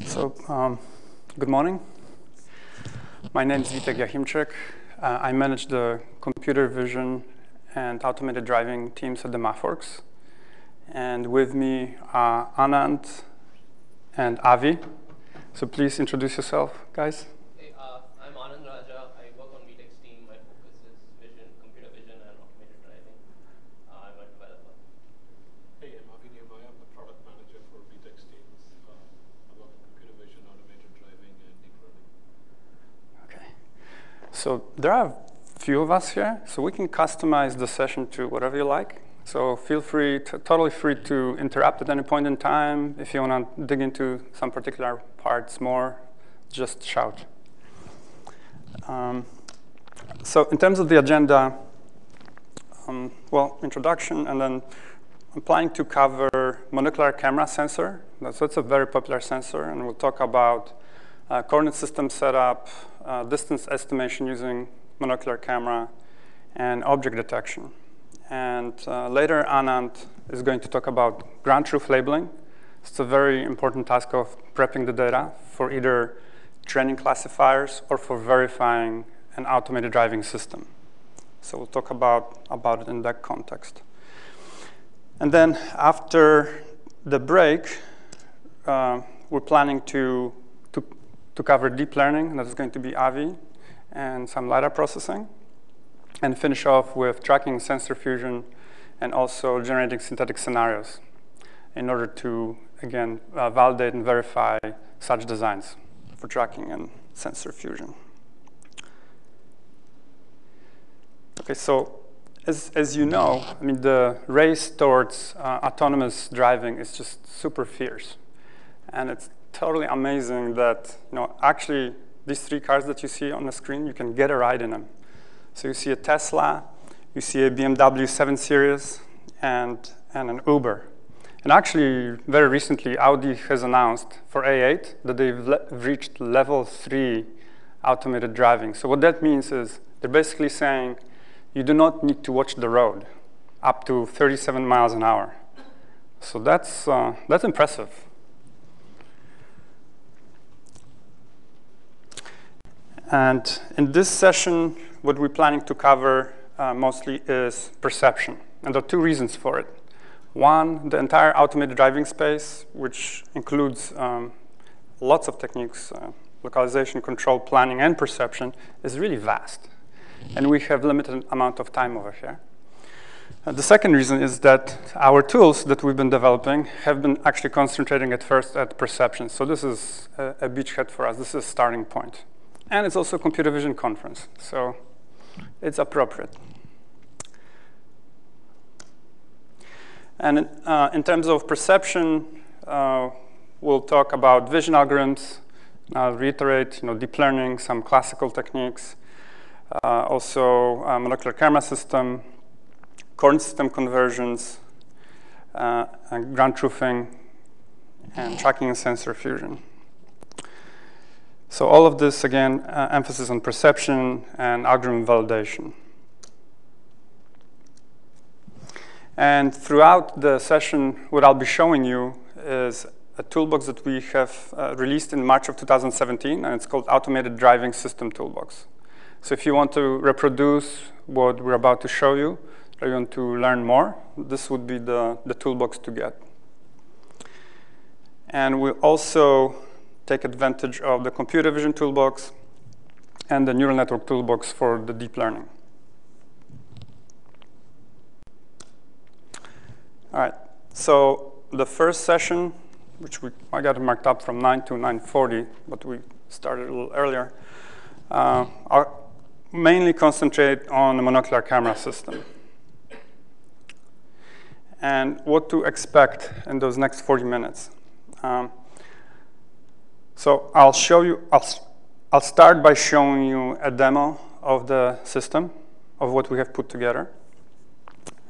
So, um, good morning. My name is Witek Jachimczyk. Uh, I manage the computer vision and automated driving teams at the MathWorks. And with me are Anand and Avi. So please introduce yourself, guys. Hey, uh, I'm Anand Raja. I work on Witek's team. My focus is vision, computer vision, and automated driving. Uh, I'm a developer. Hey, I'm Avi Nehemiah. I'm the product manager for Witek's teams. Uh, I work in computer vision, automated driving, and deep learning. Okay. So there are a few of us here, so we can customize the session to whatever you like. So feel free, to, totally free to interrupt at any point in time. If you want to dig into some particular parts more, just shout. Um, so in terms of the agenda, um, well, introduction, and then I'm planning to cover monocular camera sensor. That's, that's a very popular sensor, and we'll talk about uh, coordinate system setup, uh, distance estimation using monocular camera, and object detection. And uh, later, Anand is going to talk about ground truth labeling. It's a very important task of prepping the data for either training classifiers or for verifying an automated driving system. So we'll talk about, about it in that context. And then after the break, uh, we're planning to, to, cover deep learning. That is going to be Avi and some LiDAR processing and finish off with tracking sensor fusion and also generating synthetic scenarios in order to, again, uh, validate and verify such designs for tracking and sensor fusion. Okay, so as, as you know, I mean, the race towards uh, autonomous driving is just super fierce. And it's totally amazing that, you know, actually these three cars that you see on the screen, you can get a ride in them. So you see a Tesla, you see a BMW 7 Series, and, and an Uber. And actually, very recently, Audi has announced for A8 that they've le reached level three automated driving. So what that means is they're basically saying you do not need to watch the road up to 37 miles an hour. So that's, uh, that's impressive. And in this session, what we're planning to cover uh, mostly is perception. And there are two reasons for it. One, the entire automated driving space, which includes um, lots of techniques, uh, localization, control, planning, and perception, is really vast. And we have limited amount of time over here. Uh, the second reason is that our tools that we've been developing have been actually concentrating at first at perception. So this is a, a beachhead for us. This is a starting point. And it's also a computer vision conference, so it's appropriate. And uh, in terms of perception, uh, we'll talk about vision algorithms. I'll reiterate, you know, deep learning, some classical techniques, uh, also uh, monocular camera system, coordinate system conversions, uh, and ground truthing, and tracking and sensor fusion. So all of this, again, uh, emphasis on perception and algorithm validation. And throughout the session, what I'll be showing you is a toolbox that we have uh, released in March of 2017, and it's called Automated Driving System Toolbox. So if you want to reproduce what we're about to show you, or you want to learn more, this would be the, the toolbox to get. And we also take advantage of the computer vision toolbox and the neural network toolbox for the deep learning. All right, so the first session, which we, I got marked up from 9 to 9.40, but we started a little earlier, uh, are mainly concentrate on the monocular camera system. And what to expect in those next 40 minutes. Um, so I'll show you, I'll, I'll start by showing you a demo of the system, of what we have put together,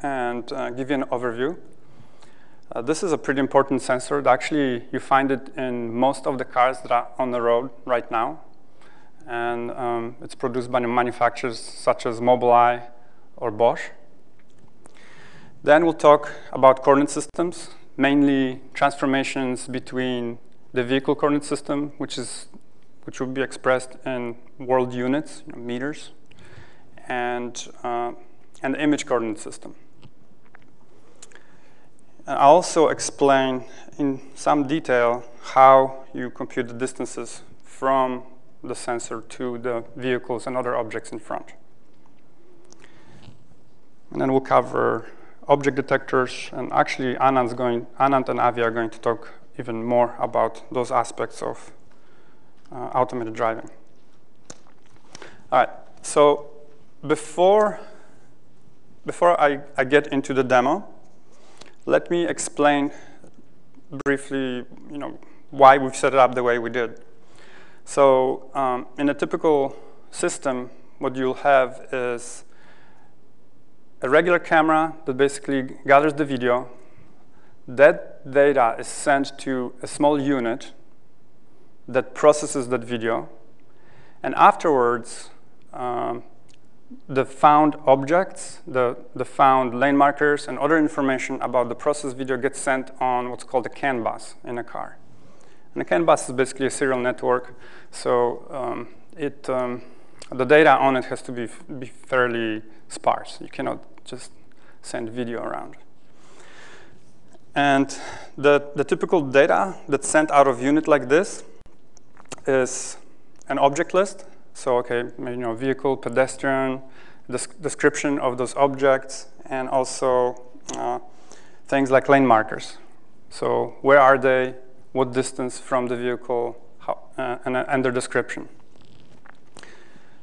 and uh, give you an overview. Uh, this is a pretty important sensor. That actually, you find it in most of the cars that are on the road right now. And um, it's produced by manufacturers such as Mobileye or Bosch. Then we'll talk about coordinate systems, mainly transformations between the vehicle coordinate system, which is which would be expressed in world units, you know, meters, and uh, and the image coordinate system. I also explain in some detail how you compute the distances from the sensor to the vehicles and other objects in front. And then we'll cover object detectors, and actually Anand's going, Anand and Avi are going to talk even more about those aspects of uh, automated driving. All right, so before, before I, I get into the demo, let me explain briefly, you know, why we've set it up the way we did. So um, in a typical system, what you'll have is a regular camera that basically gathers the video. That data is sent to a small unit that processes that video. And afterwards, um, the found objects, the, the found lane markers, and other information about the process video gets sent on what's called a CAN bus in a car. And a CAN bus is basically a serial network, so um, it, um, the data on it has to be, be fairly sparse. You cannot just send video around. And the, the typical data that's sent out of unit like this is an object list. So, okay, you know, vehicle, pedestrian, description of those objects, and also uh, things like lane markers. So where are they, what distance from the vehicle, how, uh, and, and their description.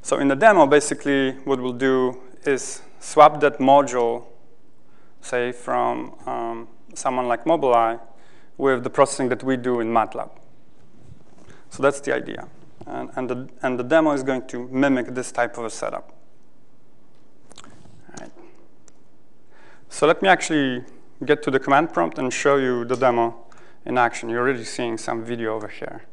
So in the demo, basically, what we'll do is swap that module, say, from um, someone like Mobileye with the processing that we do in MATLAB. So that's the idea. And, and, the, and the demo is going to mimic this type of a setup. So let me actually get to the command prompt and show you the demo in action. You're already seeing some video over here.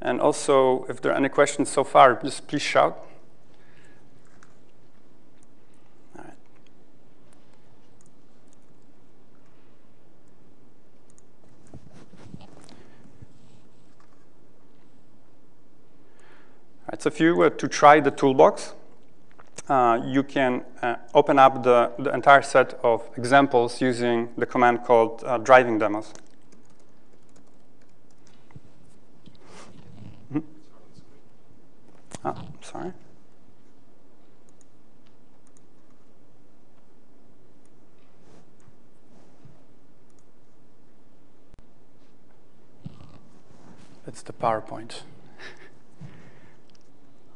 And also, if there are any questions so far, just please shout. So if you were to try the toolbox, uh, you can uh, open up the, the entire set of examples using the command called uh, driving demos. Oh, sorry. It's the PowerPoint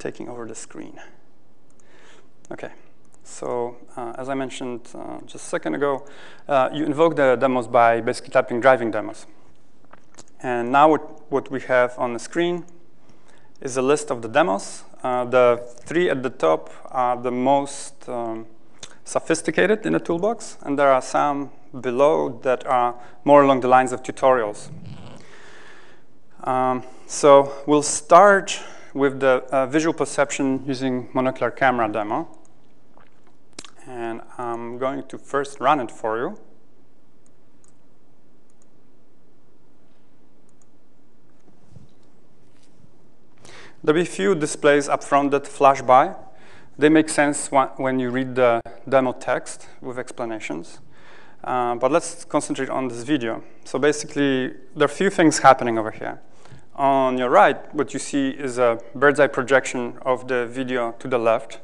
taking over the screen. Okay, so uh, as I mentioned uh, just a second ago, uh, you invoke the demos by basically typing driving demos. And now what, what we have on the screen is a list of the demos. Uh, the three at the top are the most um, sophisticated in the toolbox, and there are some below that are more along the lines of tutorials. Um, so we'll start with the uh, visual perception using monocular camera demo. And I'm going to first run it for you. There'll be a few displays up front that flash by. They make sense when you read the demo text with explanations. Uh, but let's concentrate on this video. So basically, there are a few things happening over here. On your right, what you see is a bird's eye projection of the video to the left.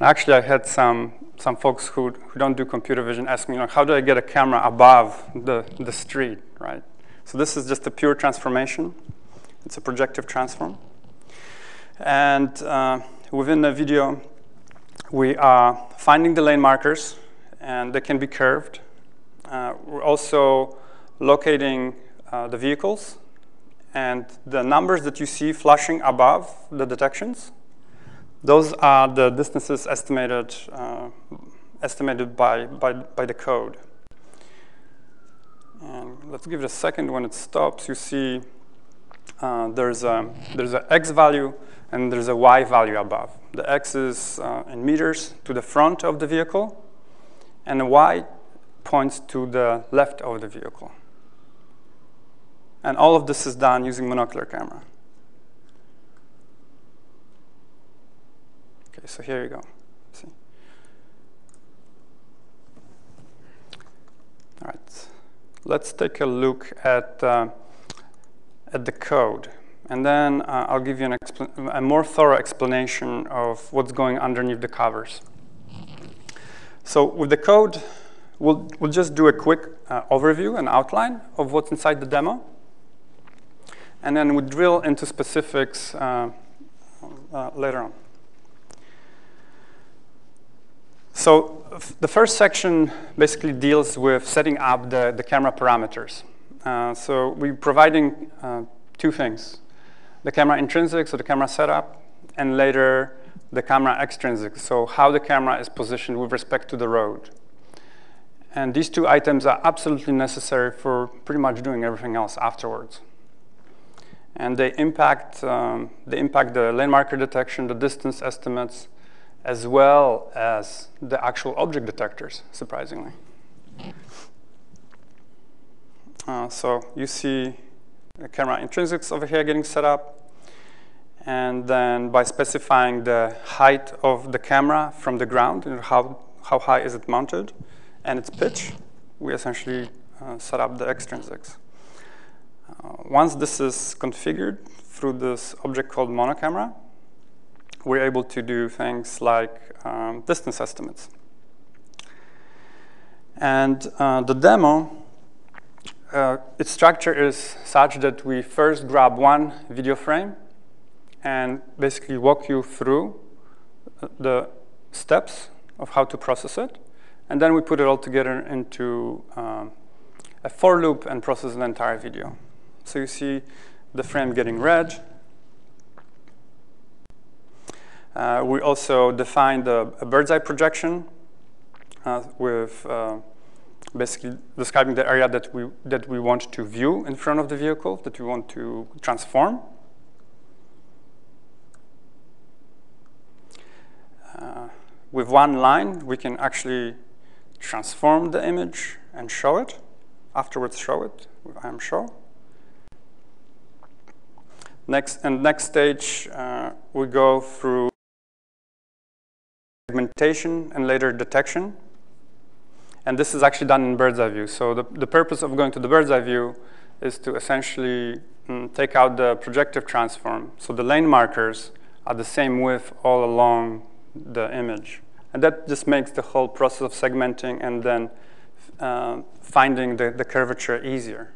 And actually, I had some, some folks who, who don't do computer vision ask me, like, how do I get a camera above the, the street, right? So this is just a pure transformation. It's a projective transform. And uh, within the video, we are finding the lane markers, and they can be curved. Uh, we're also locating uh, the vehicles, and the numbers that you see flashing above the detections, those are the distances estimated, uh, estimated by, by, by the code. And let's give it a second. When it stops, you see uh, there's a there's an x value and there's a y value above. The x is uh, in meters to the front of the vehicle, and the y points to the left of the vehicle. And all of this is done using monocular camera. Okay, so here you go. See. All right, let's take a look at, uh, at the code. And then uh, I'll give you a more thorough explanation of what's going underneath the covers. So with the code, we'll, we'll just do a quick uh, overview and outline of what's inside the demo. And then we drill into specifics uh, uh later on. So the first section basically deals with setting up the, the camera parameters. Uh, so we're providing uh, two things, the camera intrinsic, so the camera setup, and later the camera extrinsic, so how the camera is positioned with respect to the road. And these two items are absolutely necessary for pretty much doing everything else afterwards. And they impact, um, they impact the lane marker detection, the distance estimates, as well as the actual object detectors, surprisingly. Uh, so you see the camera intrinsics over here getting set up. And then by specifying the height of the camera from the ground, and how, how high is it mounted, and its pitch, we essentially uh, set up the extrinsics. Uh, once this is configured through this object called monoCamera, we're able to do things like um, distance estimates. And uh, the demo, uh, its structure is such that we first grab one video frame and basically walk you through the steps of how to process it. And then we put it all together into um, a for loop and process the entire video. So you see the frame getting red. uh, we also defined a, a bird's eye projection uh, with uh, basically describing the area that we, that we want to view in front of the vehicle, that we want to transform. Uh, with one line, we can actually transform the image and show it, afterwards show it I'm ImShow. Next, and next stage, uh, we go through segmentation and later detection. And this is actually done in bird's eye view. So the, the purpose of going to the bird's eye view is to essentially mm, take out the projective transform. So the lane markers are the same width all along the image. And that just makes the whole process of segmenting and then uh, finding the, the curvature easier.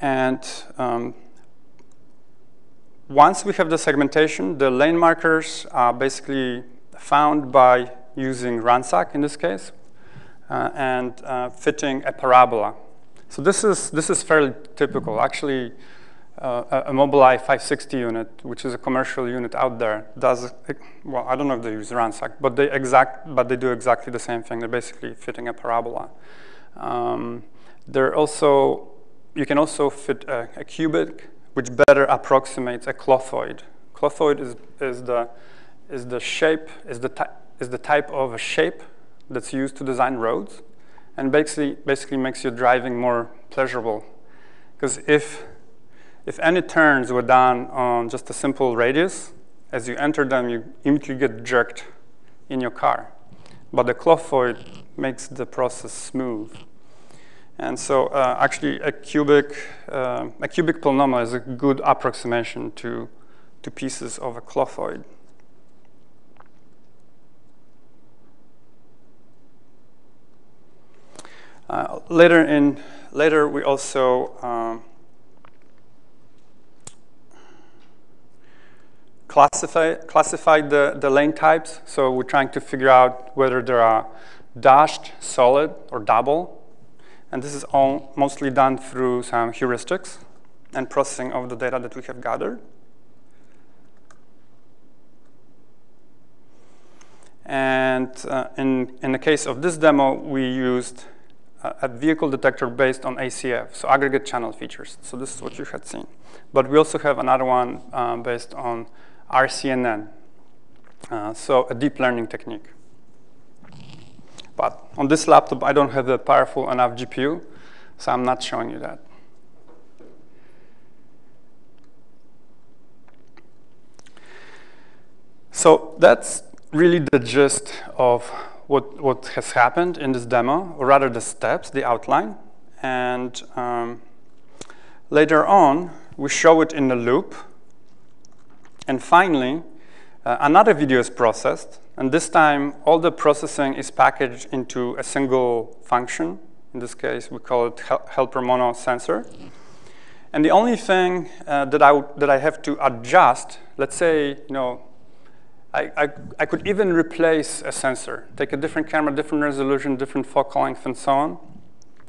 And um, once we have the segmentation, the lane markers are basically found by using RANSAC in this case, uh, and uh, fitting a parabola. So this is, this is fairly typical. Actually, uh, a Mobileye 560 unit, which is a commercial unit out there, does, well, I don't know if they use RANSAC, but they, exact, but they do exactly the same thing. They're basically fitting a parabola. Um, they're also you can also fit a, a, cubic, which better approximates a clothoid. Clothoid is, is, the, is the shape, is the, is the type of a shape that's used to design roads, and basically, basically makes your driving more pleasurable. Because if, if any turns were done on just a simple radius, as you enter them, you immediately get jerked in your car. But the clothoid makes the process smooth. And so uh, actually a cubic, uh, a cubic polynomial is a good approximation to, to pieces of a clothoid. Uh, later in later we also um, classify classify the, the lane types. So we're trying to figure out whether there are dashed, solid, or double and this is all mostly done through some heuristics and processing of the data that we have gathered. And uh, in, in the case of this demo, we used a, a vehicle detector based on ACF, so aggregate channel features. So this is what you had seen. But we also have another one uh, based on RCNN, uh, so a deep learning technique. But on this laptop, I don't have a powerful enough GPU, so I'm not showing you that. So that's really the gist of what, what has happened in this demo, or rather the steps, the outline. And um, later on, we show it in the loop. And finally, uh, another video is processed. And this time, all the processing is packaged into a single function. In this case, we call it helper mono sensor. And the only thing uh, that, I, that I have to adjust, let's say, you know, I, I, I, could even replace a sensor, take a different camera, different resolution, different focal length, and so on.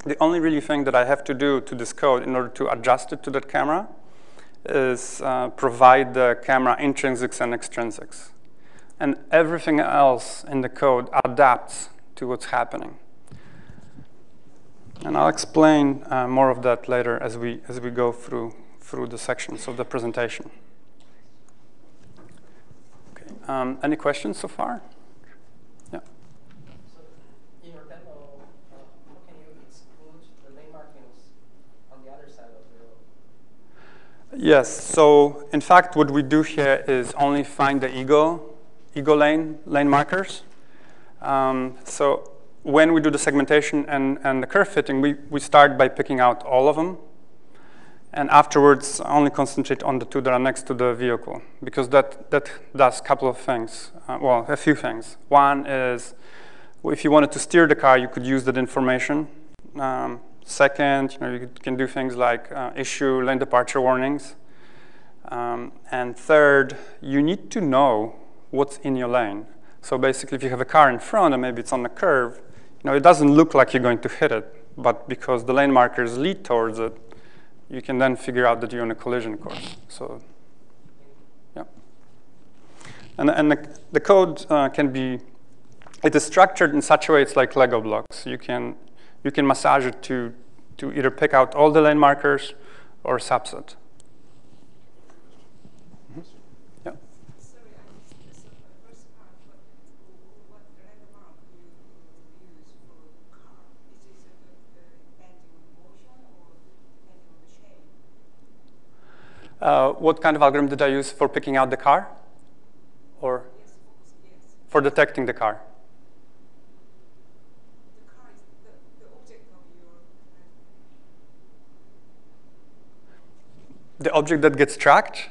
The only really thing that I have to do to this code in order to adjust it to that camera is uh, provide the camera intrinsics and extrinsics. And everything else in the code adapts to what's happening. And I'll explain uh, more of that later as we, as we go through, through the sections of the presentation. Um, any questions so far? Yeah. So in your demo, uh, how can you exclude the lane markings on the other side of the road? Yes. So in fact, what we do here is only find the ego, ego lane lane markers. Um, so when we do the segmentation and, and the curve fitting, we, we start by picking out all of them and afterwards only concentrate on the two that are next to the vehicle because that, that does a couple of things. Uh, well, a few things. One is if you wanted to steer the car, you could use that information. Um, second, you, know, you can do things like uh, issue lane departure warnings. Um, and third, you need to know what's in your lane. So basically, if you have a car in front and maybe it's on a curve, you know, it doesn't look like you're going to hit it, but because the lane markers lead towards it, you can then figure out that you're on a collision course. So, yeah. And, and the, the code uh, can be, it is structured in such a way it's like Lego blocks. You can, you can massage it to, to either pick out all the lane markers or subset. Uh, what kind of algorithm did I use for picking out the car? Or for detecting the car? The car the, the object. That gets tracked?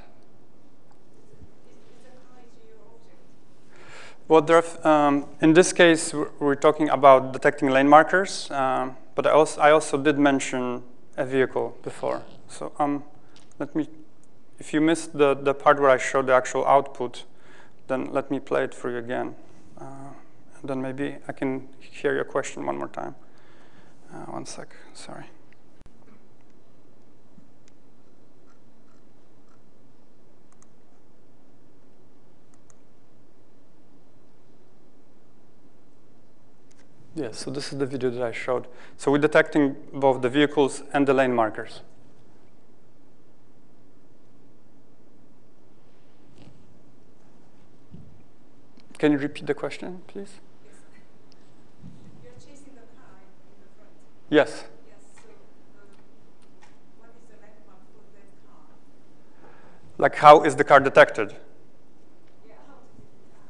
Well, um, in this case, we're talking about detecting lane markers, um, but I also, I also did mention a vehicle before. So um, let me if you missed the, the part where I showed the actual output, then let me play it for you again. Uh, and then maybe I can hear your question one more time. Uh, one sec, sorry. Yes, so this is the video that I showed. So we're detecting both the vehicles and the lane markers. Can you repeat the question, please? Yes. You're chasing the car in the front. Yes. Yes. So, um, what is the landmark for that car? Like, how is the car detected? Yeah. How,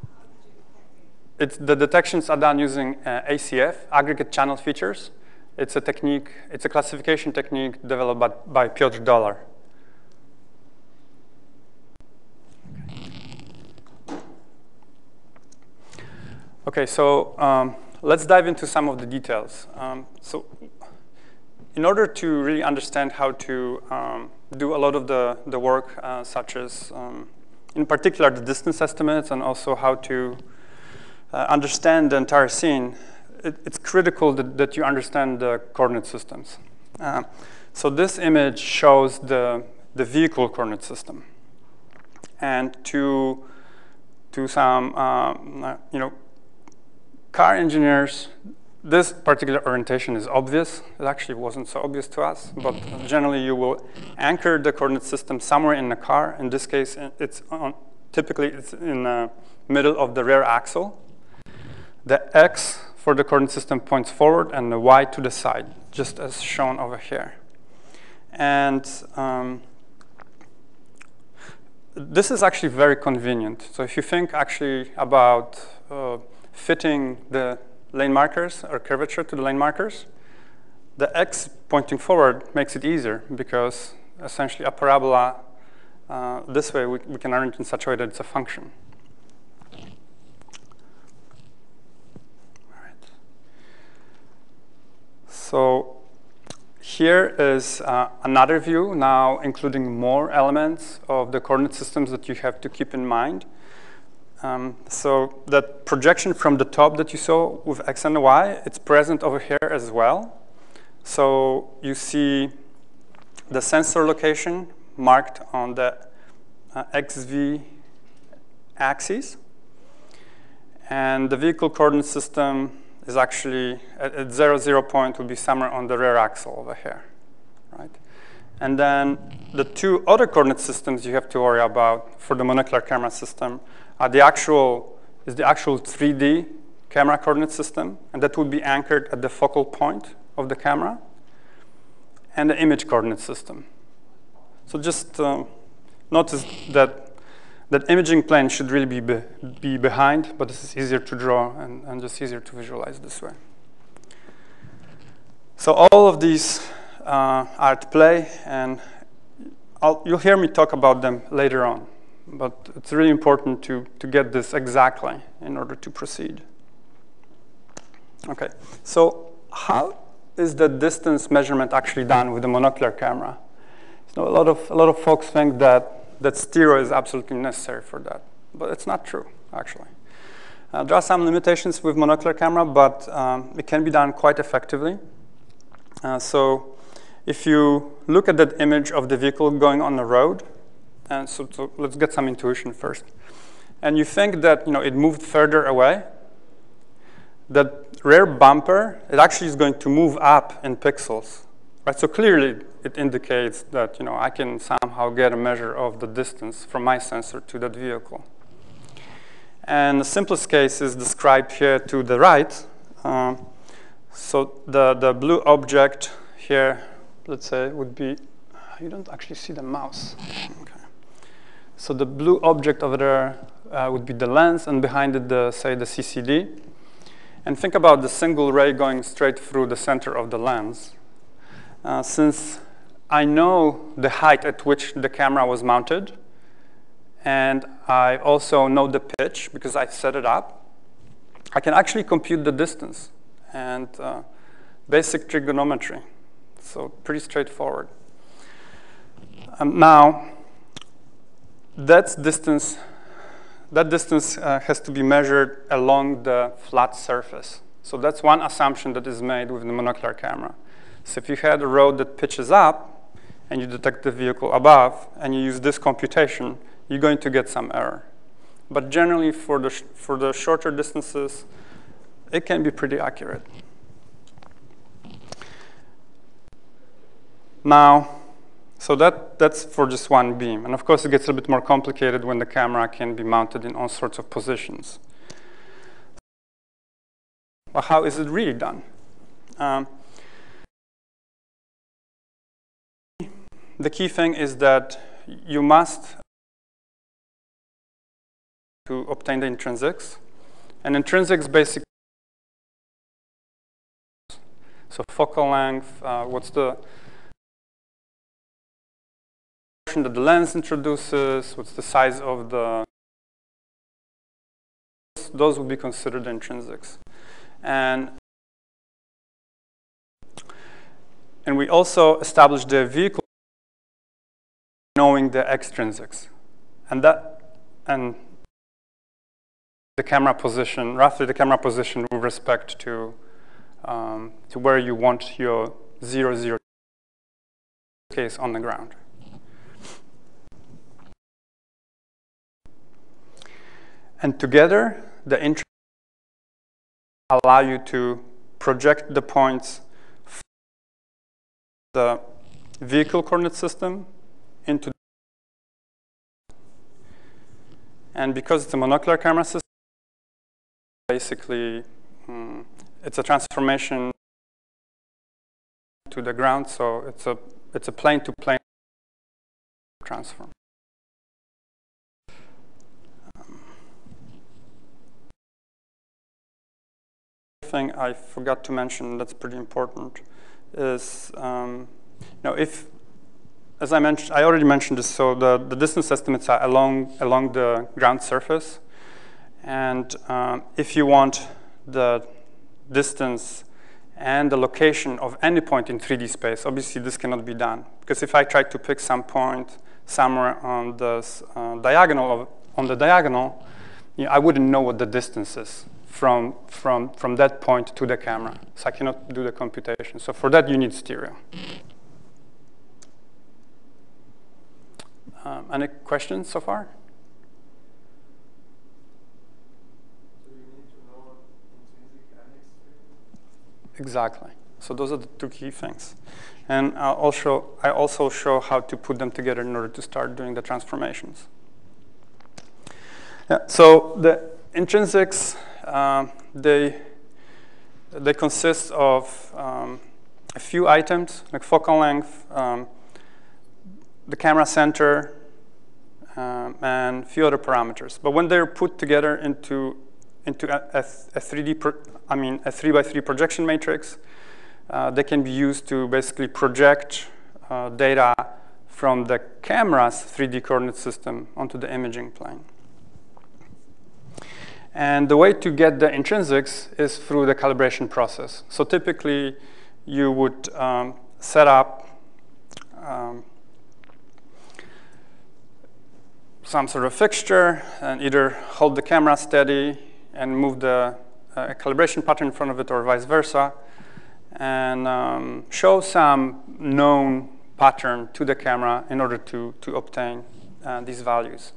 how detect it? It's, the detections are done using uh, ACF, aggregate channel features. It's a technique. It's a classification technique developed by, by Piotr Dollár. Okay, so um, let's dive into some of the details. Um, so in order to really understand how to um, do a lot of the, the work, uh, such as, um, in particular, the distance estimates and also how to uh, understand the entire scene, it, it's critical that, that, you understand the coordinate systems. Uh, so this image shows the, the vehicle coordinate system. And to, to some, um, uh, you know, car engineers this particular orientation is obvious. It actually wasn't so obvious to us, but generally you will anchor the coordinate system somewhere in the car. In this case, it's on, typically it's in the middle of the rear axle. The x for the coordinate system points forward and the y to the side, just as shown over here. And um, this is actually very convenient. So if you think actually about uh, fitting the lane markers or curvature to the lane markers, the x pointing forward makes it easier because essentially a parabola, uh, this way we, we can arrange in such a way that it's a function. All right. So here is uh, another view now including more elements of the coordinate systems that you have to keep in mind. Um, so that projection from the top that you saw with x and y, it's present over here as well. So you see the sensor location marked on the uh, xv axis. And the vehicle coordinate system is actually, at, at zero, zero point would be somewhere on the rear axle over here, right? And then the two other coordinate systems you have to worry about for the monocular camera system uh, the actual is the actual 3D camera coordinate system, and that would be anchored at the focal point of the camera, and the image coordinate system. So just uh, notice that that imaging plane should really be, be, be behind, but this is easier to draw and, and just easier to visualize this way. So all of these uh, are at play, and I'll, you'll hear me talk about them later on but it's really important to, to get this exactly in order to proceed. Okay, so how is the distance measurement actually done with the monocular camera? So a lot of, a lot of folks think that, that stereo is absolutely necessary for that, but it's not true, actually. Uh, there are some limitations with monocular camera, but um, it can be done quite effectively. Uh, so if you look at that image of the vehicle going on the road, and so, so let's get some intuition first. And you think that you know, it moved further away, that rear bumper, it actually is going to move up in pixels. Right? So clearly it indicates that you know, I can somehow get a measure of the distance from my sensor to that vehicle. And the simplest case is described here to the right. Um, so the, the blue object here, let's say, would be, you don't actually see the mouse. Okay. So the blue object over there uh, would be the lens, and behind it, the, say, the CCD. And think about the single ray going straight through the center of the lens. Uh, since I know the height at which the camera was mounted, and I also know the pitch because I set it up, I can actually compute the distance and uh, basic trigonometry. So pretty straightforward. Um, now, that distance, that distance uh, has to be measured along the flat surface. So that's one assumption that is made with the monocular camera. So if you had a road that pitches up and you detect the vehicle above and you use this computation, you're going to get some error. But generally for the, for the shorter distances, it can be pretty accurate. Now, so that, that's for just one beam. And of course, it gets a little bit more complicated when the camera can be mounted in all sorts of positions. But how is it really done? Um, the key thing is that you must to obtain the intrinsics. And intrinsics basically so focal length, uh, what's the that the lens introduces, what's the size of the, those would be considered intrinsics. And, and we also established the vehicle knowing the extrinsics. And that, and the camera position, roughly the camera position with respect to, um, to where you want your zero, zero case on the ground. And together, the interest allow you to project the points from the vehicle coordinate system into and because it's a monocular camera system, basically mm, it's a transformation to the ground, so it's a it's a plane to plane transform. Thing I forgot to mention that's pretty important is um, you know if as I mentioned I already mentioned this so the, the distance estimates are along along the ground surface and um, if you want the distance and the location of any point in 3D space, obviously this cannot be done. Because if I try to pick some point somewhere on the uh, diagonal, of, on the diagonal, you know, I wouldn't know what the distance is from, from, from that point to the camera. So I cannot do the computation. So for that, you need stereo. Um, any questions so far? Exactly. So those are the two key things. And I'll also, I also show how to put them together in order to start doing the transformations. Yeah, so the intrinsics, uh, they, they consist of um, a few items, like focal length, um, the camera center, um, and a few other parameters. But when they're put together into into a, a, a 3D, pro, I mean, a 3 by 3 projection matrix. Uh, they can be used to basically project uh, data from the camera's 3D coordinate system onto the imaging plane. And the way to get the intrinsics is through the calibration process. So typically, you would um, set up um, some sort of fixture and either hold the camera steady and move the uh, calibration pattern in front of it or vice versa, and um, show some known pattern to the camera in order to, to obtain uh, these values.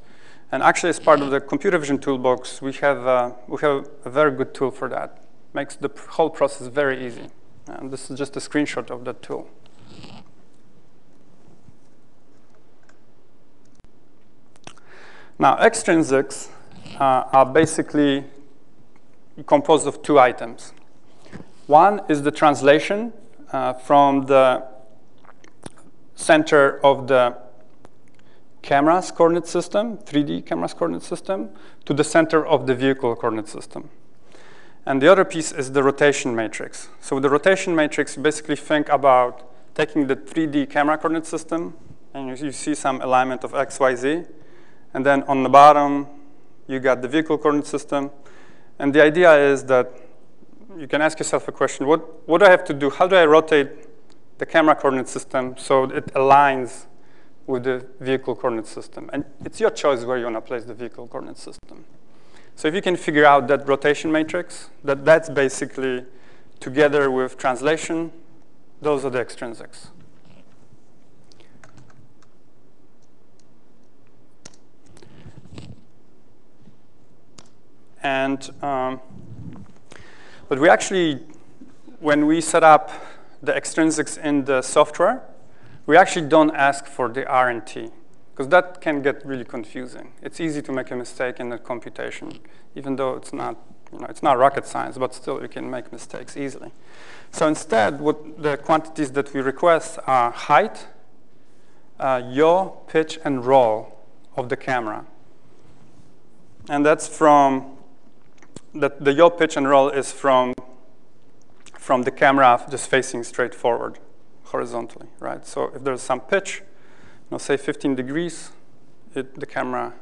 And actually, as part of the computer vision toolbox, we have, uh, we have a very good tool for that. Makes the whole process very easy. And this is just a screenshot of that tool. Now, extrinsics uh, are basically composed of two items. One is the translation uh, from the center of the camera's coordinate system, 3D camera's coordinate system, to the center of the vehicle coordinate system. And the other piece is the rotation matrix. So the rotation matrix, basically think about taking the 3D camera coordinate system, and you, you see some alignment of x, y, z. And then on the bottom, you got the vehicle coordinate system. And the idea is that you can ask yourself a question, what, what do I have to do? How do I rotate the camera coordinate system so it aligns with the vehicle coordinate system? And it's your choice where you want to place the vehicle coordinate system. So if you can figure out that rotation matrix, that that's basically together with translation, those are the extrinsics. And um, but we actually, when we set up the extrinsics in the software, we actually don't ask for the R and T because that can get really confusing. It's easy to make a mistake in the computation, even though it's not, you know, it's not rocket science, but still you can make mistakes easily. So instead, what the quantities that we request are height, uh, yaw, pitch, and roll of the camera. And that's from that the yaw pitch and roll is from, from the camera just facing straight forward horizontally, right? So if there's some pitch, you know, say 15 degrees, it, the camera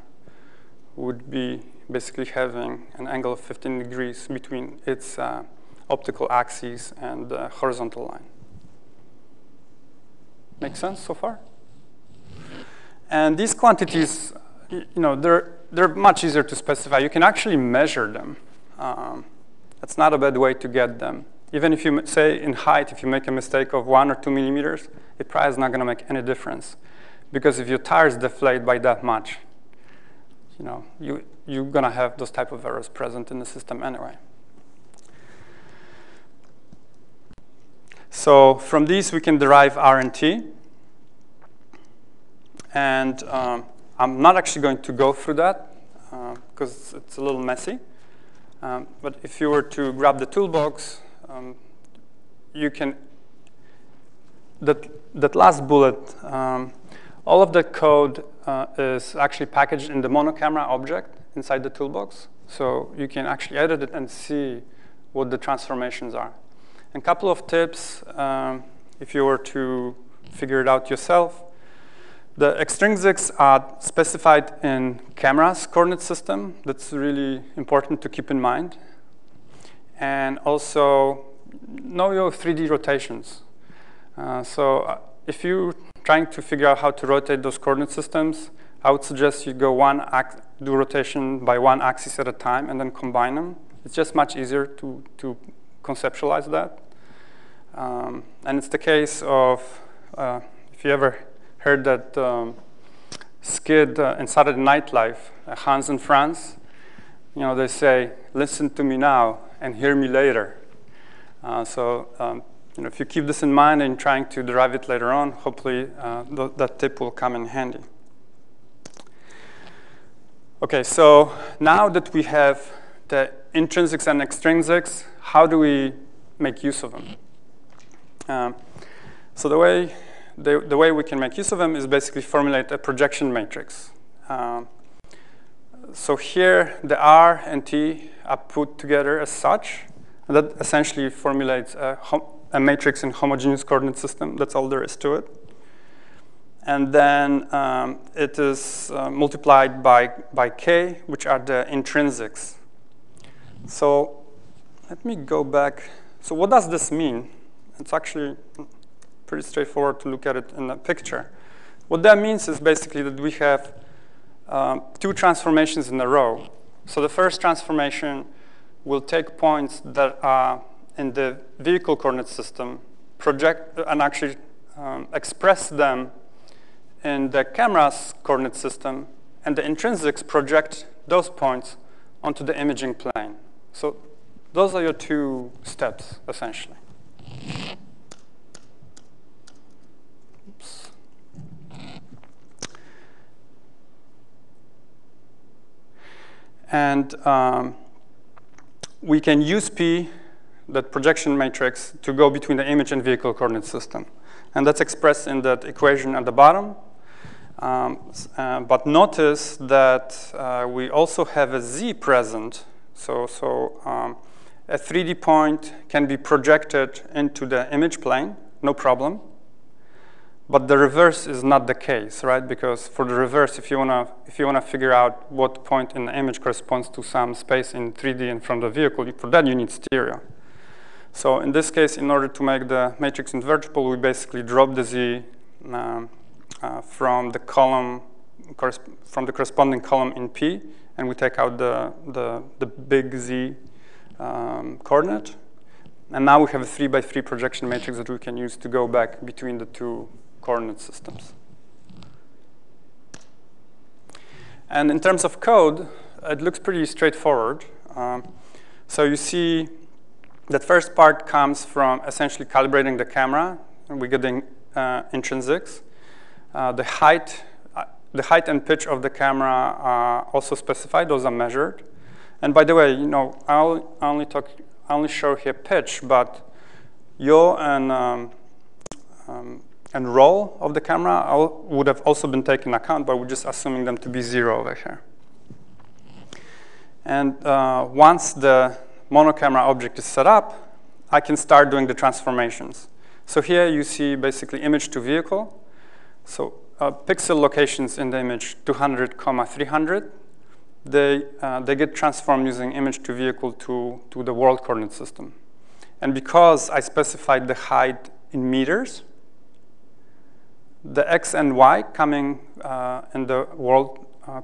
would be basically having an angle of 15 degrees between its uh, optical axis and the horizontal line. Make sense so far? And these quantities, you know, they're, they're much easier to specify. You can actually measure them. Um, that's not a bad way to get them. Even if you say in height, if you make a mistake of one or two millimeters, it probably is not going to make any difference. Because if your tires deflate by that much, you know, you, you're going to have those type of errors present in the system anyway. So from these, we can derive R and T. And um, I'm not actually going to go through that because uh, it's a little messy. Um, but if you were to grab the toolbox, um, you can, that, that last bullet, um, all of the code uh, is actually packaged in the monoCamera object inside the toolbox. So you can actually edit it and see what the transformations are. A couple of tips um, if you were to figure it out yourself. The extrinsics are specified in camera's coordinate system. That's really important to keep in mind. And also, know your 3D rotations. Uh, so uh, if you're trying to figure out how to rotate those coordinate systems, I would suggest you go one do rotation by one axis at a time and then combine them. It's just much easier to, to conceptualize that. Um, and it's the case of, uh, if you ever heard that um, skit uh, in Saturday Night Live, uh, Hans and Franz, you know, they say, listen to me now and hear me later. Uh, so um, you know, if you keep this in mind and trying to derive it later on, hopefully uh, th that tip will come in handy. Okay, so now that we have the intrinsics and extrinsics, how do we make use of them? Um, so the way, the, the way we can make use of them is basically formulate a projection matrix. Um, so here, the R and T are put together as such. And that essentially formulates a, a matrix in homogeneous coordinate system. That's all there is to it and then um, it is uh, multiplied by, by k, which are the intrinsics. So let me go back. So what does this mean? It's actually pretty straightforward to look at it in a picture. What that means is basically that we have um, two transformations in a row. So the first transformation will take points that are in the vehicle coordinate system, project and actually um, express them in the camera's coordinate system, and the intrinsics project those points onto the imaging plane. So those are your two steps, essentially. And um, we can use P, that projection matrix, to go between the image and vehicle coordinate system. And that's expressed in that equation at the bottom. Um, uh, but notice that uh, we also have a z present. So, so um, a 3D point can be projected into the image plane, no problem. But the reverse is not the case, right? Because for the reverse, if you wanna if you wanna figure out what point in the image corresponds to some space in 3D in front of the vehicle, for that you need stereo. So in this case, in order to make the matrix invertible, we basically drop the z um, uh, from the column, from the corresponding column in P, and we take out the, the, the big Z um, coordinate. And now we have a three by three projection matrix that we can use to go back between the two coordinate systems. And in terms of code, it looks pretty straightforward. Um, so you see that first part comes from essentially calibrating the camera, and we're getting uh, intrinsics. Uh, the height, uh, the height and pitch of the camera are also specified. Those are measured. And by the way, you know, I'll only talk, only show here pitch, but yaw and um, um, and roll of the camera would have also been taken account, but we're just assuming them to be zero over here. And uh, once the monoCamera object is set up, I can start doing the transformations. So here you see basically image to vehicle. So uh, pixel locations in the image 200, comma 300, they, uh, they get transformed using image to vehicle to, to the world coordinate system. And because I specified the height in meters, the x and y coming uh, in the world uh,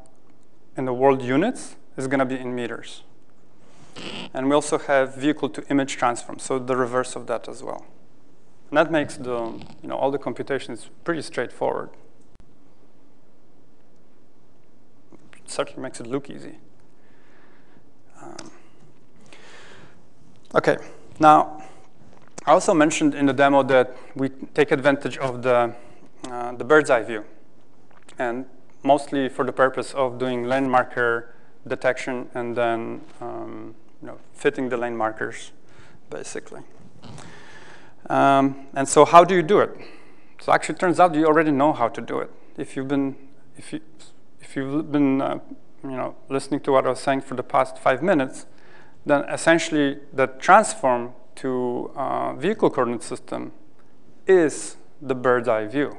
in the world units is going to be in meters. And we also have vehicle to image transform, so the reverse of that as well. And that makes the, you know, all the computations pretty straightforward. It certainly makes it look easy. Um, okay, now I also mentioned in the demo that we take advantage of the, uh, the bird's eye view, and mostly for the purpose of doing lane marker detection and then um, you know, fitting the lane markers, basically. Um, and so how do you do it? So actually it turns out you already know how to do it. If you've been, if you, if you've been uh, you know, listening to what I was saying for the past five minutes, then essentially the transform to uh, vehicle coordinate system is the bird's eye view.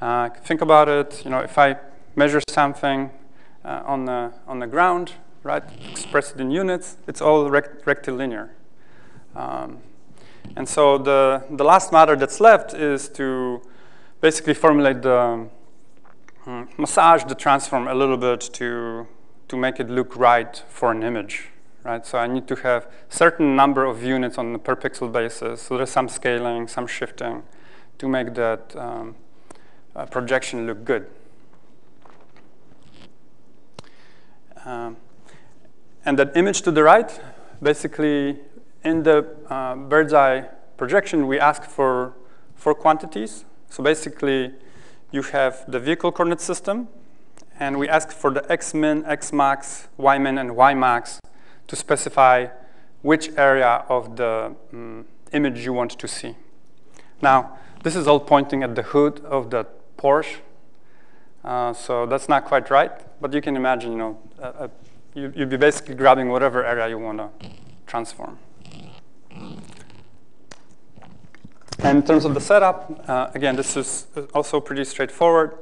Uh, think about it, you know, if I measure something uh, on, the, on the ground, right, express it in units, it's all rect rectilinear. Um, and so the, the last matter that's left is to basically formulate the, um, massage the transform a little bit to, to make it look right for an image, right? So I need to have certain number of units on a per pixel basis. So there's some scaling, some shifting to make that um, uh, projection look good. Um, and that image to the right, basically in the uh, bird's eye projection, we ask for four quantities. So basically, you have the vehicle coordinate system, and we ask for the x-min, x-max, y-min, and y-max to specify which area of the um, image you want to see. Now, this is all pointing at the hood of the Porsche, uh, so that's not quite right, but you can imagine, you know, uh, you, you'd be basically grabbing whatever area you want to transform. And in terms of the setup, uh, again, this is also pretty straightforward.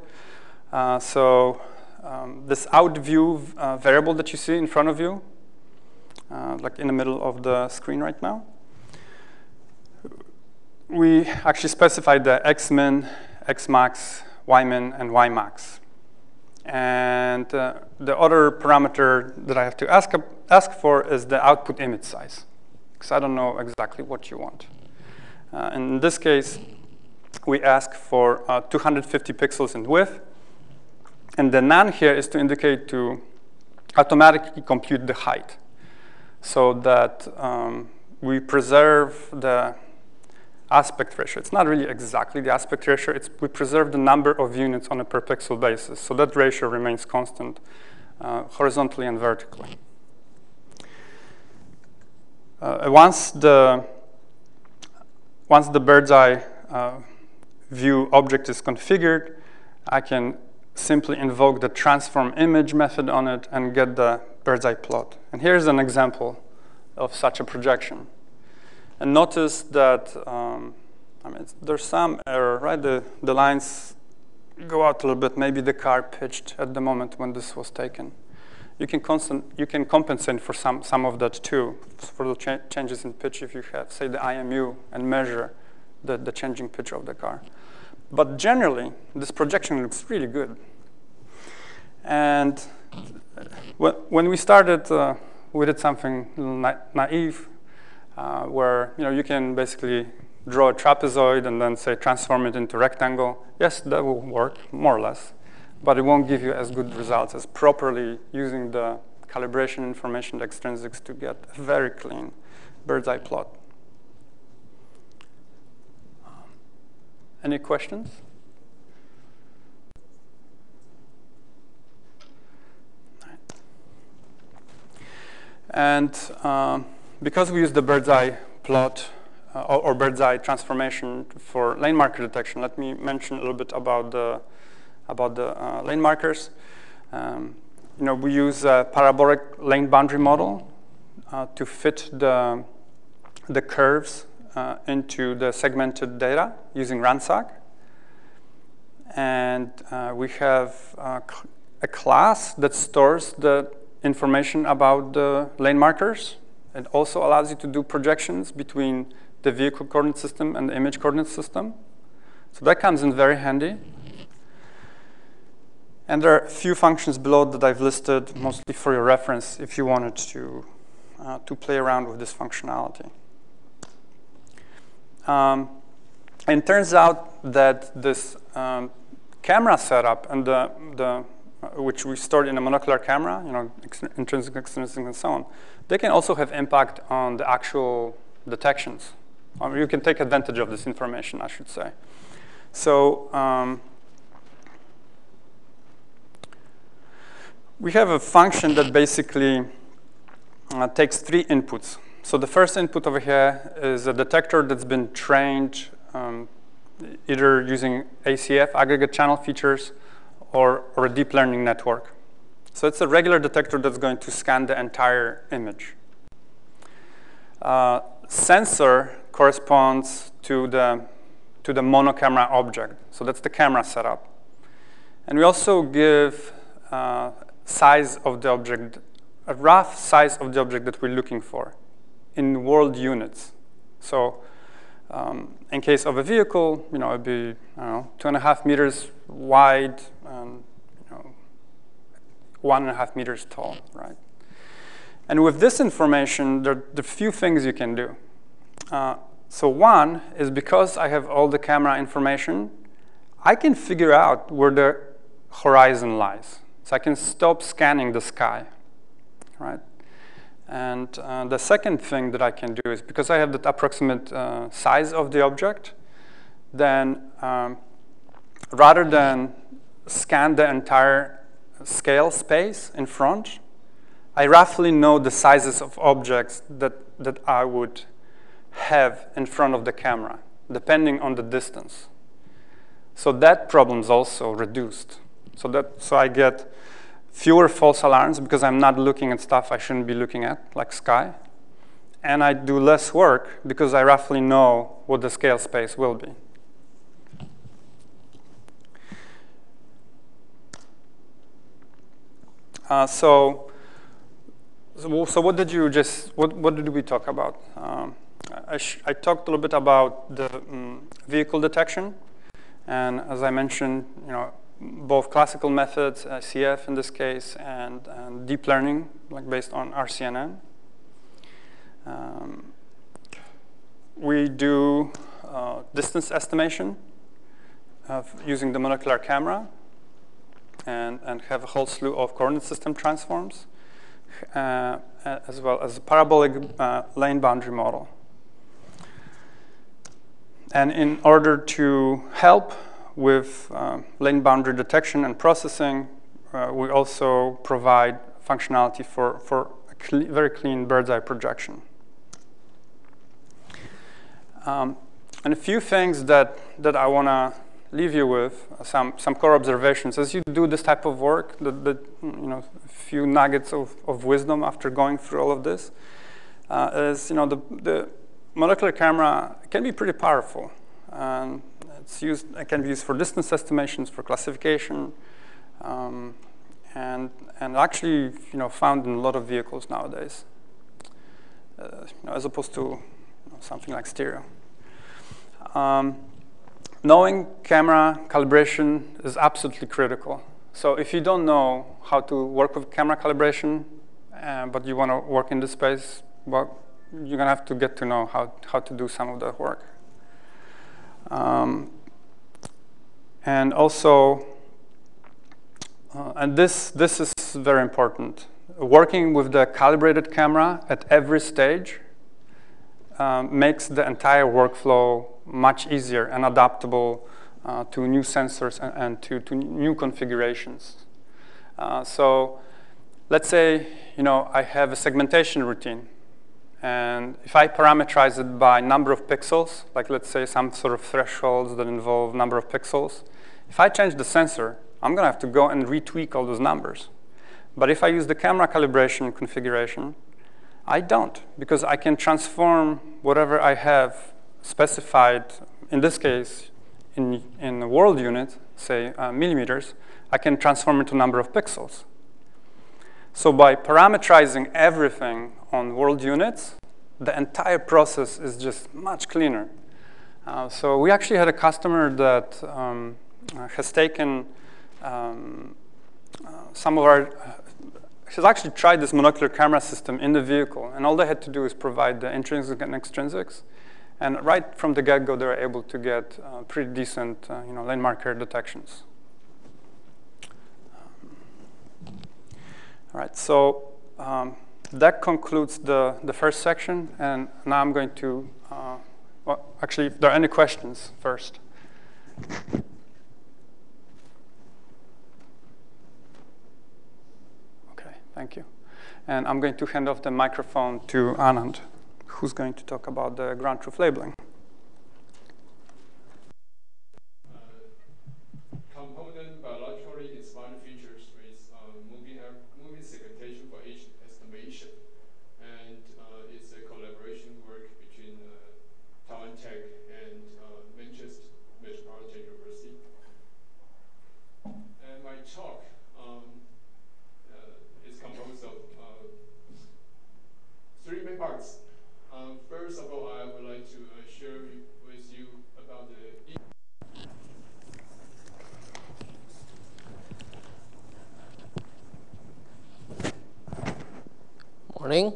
Uh, so um, this out view uh, variable that you see in front of you, uh, like in the middle of the screen right now, we actually specified the xmin, xmax, ymin, and ymax. And uh, the other parameter that I have to ask, ask for is the output image size, because I don't know exactly what you want. Uh, in this case, we ask for uh, 250 pixels in width. And the none here is to indicate to automatically compute the height so that um, we preserve the aspect ratio. It's not really exactly the aspect ratio. It's, we preserve the number of units on a per pixel basis. So that ratio remains constant uh, horizontally and vertically. Uh, once the once the bird's eye uh, view object is configured, I can simply invoke the transform image method on it and get the bird's eye plot. And here's an example of such a projection. And notice that, um, I mean, there's some error, right? The, the lines go out a little bit. Maybe the car pitched at the moment when this was taken. You can, constant, you can compensate for some, some of that too, for the cha changes in pitch if you have, say, the IMU and measure the, the changing pitch of the car. But generally, this projection looks really good. And when we started, uh, we did something na naive, uh, where you know you can basically draw a trapezoid and then say transform it into rectangle. Yes, that will work more or less but it won't give you as good results as properly using the calibration information, the extrinsics, to get a very clean bird's eye plot. Any questions? And um, because we use the bird's eye plot uh, or, or bird's eye transformation for lane marker detection, let me mention a little bit about the about the uh, lane markers. Um, you know, we use a parabolic lane boundary model uh, to fit the, the curves uh, into the segmented data using RANSAC. And uh, we have uh, a class that stores the information about the lane markers. It also allows you to do projections between the vehicle coordinate system and the image coordinate system. So that comes in very handy. And there are a few functions below that I've listed, mostly for your reference, if you wanted to, uh, to play around with this functionality. Um, and it turns out that this um, camera setup and the, the uh, which we stored in a monocular camera, you know, intrinsic, extrinsic, and so on, they can also have impact on the actual detections. or you can take advantage of this information, I should say. So um, we have a function that basically uh, takes three inputs. So the first input over here is a detector that's been trained um, either using ACF, aggregate channel features, or, or a deep learning network. So it's a regular detector that's going to scan the entire image. Uh, sensor corresponds to the, to the monoCamera object. So that's the camera setup. And we also give uh, size of the object, a rough size of the object that we're looking for in world units. So um, in case of a vehicle, you know, it'd be, know, two and a half meters wide know, one and a half meters tall, right? And with this information, there, are are few things you can do. Uh, so one is because I have all the camera information, I can figure out where the horizon lies. So I can stop scanning the sky, right? And uh, the second thing that I can do is because I have the approximate uh, size of the object, then um, rather than scan the entire scale space in front, I roughly know the sizes of objects that, that I would have in front of the camera, depending on the distance. So that problem is also reduced. So that so I get fewer false alarms because I'm not looking at stuff I shouldn't be looking at, like sky. And I do less work because I roughly know what the scale space will be. Uh, so, so, what did you just, what, what did we talk about? Um, I, I, talked a little bit about the um, vehicle detection. And as I mentioned, you know, both classical methods, ACF in this case, and, and, deep learning, like based on RCNN. Um, we do uh, distance estimation using the monocular camera and, and have a whole slew of coordinate system transforms, uh, as well as a parabolic uh, lane boundary model. And in order to help with uh, lane boundary detection and processing, uh, we also provide functionality for, for a very clean bird's eye projection. Um, and a few things that, that I want to leave you with, some, some core observations. As you do this type of work, the, the you know, few nuggets of, of wisdom after going through all of this, uh, is you know, the, the monocular camera can be pretty powerful. Um, it's used, it can be used for distance estimations, for classification, um, and, and actually you know, found in a lot of vehicles nowadays, uh, you know, as opposed to you know, something like stereo. Um, knowing camera calibration is absolutely critical. So if you don't know how to work with camera calibration, uh, but you want to work in this space, well, you're going to have to get to know how, how to do some of that work. Um, and also, uh, and this, this is very important, working with the calibrated camera at every stage um, makes the entire workflow much easier and adaptable uh, to new sensors and, and, to, to new configurations. Uh, so let's say you know, I have a segmentation routine. And if I parameterize it by number of pixels, like let's say some sort of thresholds that involve number of pixels, if I change the sensor, I'm going to have to go and retweak all those numbers. But if I use the camera calibration configuration, I don't, because I can transform whatever I have specified, in this case, in, in a world unit, say uh, millimeters, I can transform it to number of pixels. So by parameterizing everything on world units, the entire process is just much cleaner. Uh, so we actually had a customer that um, has taken um, uh, some of our, uh, has actually tried this monocular camera system in the vehicle, and all they had to do is provide the intrinsic and extrinsics. And right from the get-go, they're able to get uh, pretty decent uh, you know, lane marker detections. Um, all right, so um, that concludes the, the first section, and now I'm going to, uh, Well, actually, if there are any questions first. Okay, thank you. And I'm going to hand off the microphone to Anand, who's going to talk about the ground truth labeling. component biologically inspired features with uh, moving, ar- moving segmentation for age estimation. And uh, it's a collaboration work between uh, Taiwan Tech and uh, Manchester Metropolitan University. And my talk um, uh, is composed of uh, three main parts. Um, first of all, I would like to uh, share with you about the Morning.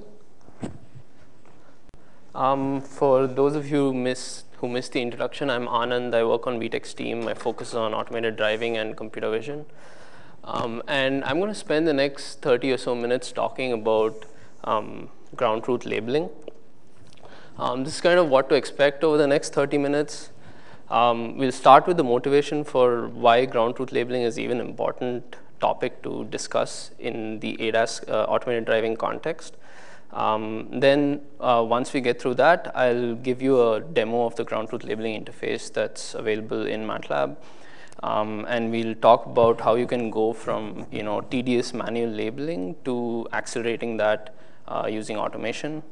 Um, for those of you who missed, who missed the introduction, I'm Anand. I work on Witek's team. My focus is on automated driving and computer vision. Um, and I'm going to spend the next 30 or so minutes talking about um, ground truth labeling. Um, this is kind of what to expect over the next 30 minutes. Um, we'll start with the motivation for why ground truth labeling is even important topic to discuss in the ADAS uh, automated driving context. Um, then uh, once we get through that, I'll give you a demo of the ground truth labeling interface that's available in MATLAB. Um, and we'll talk about how you can go from you know tedious manual labeling to accelerating that uh, using automation.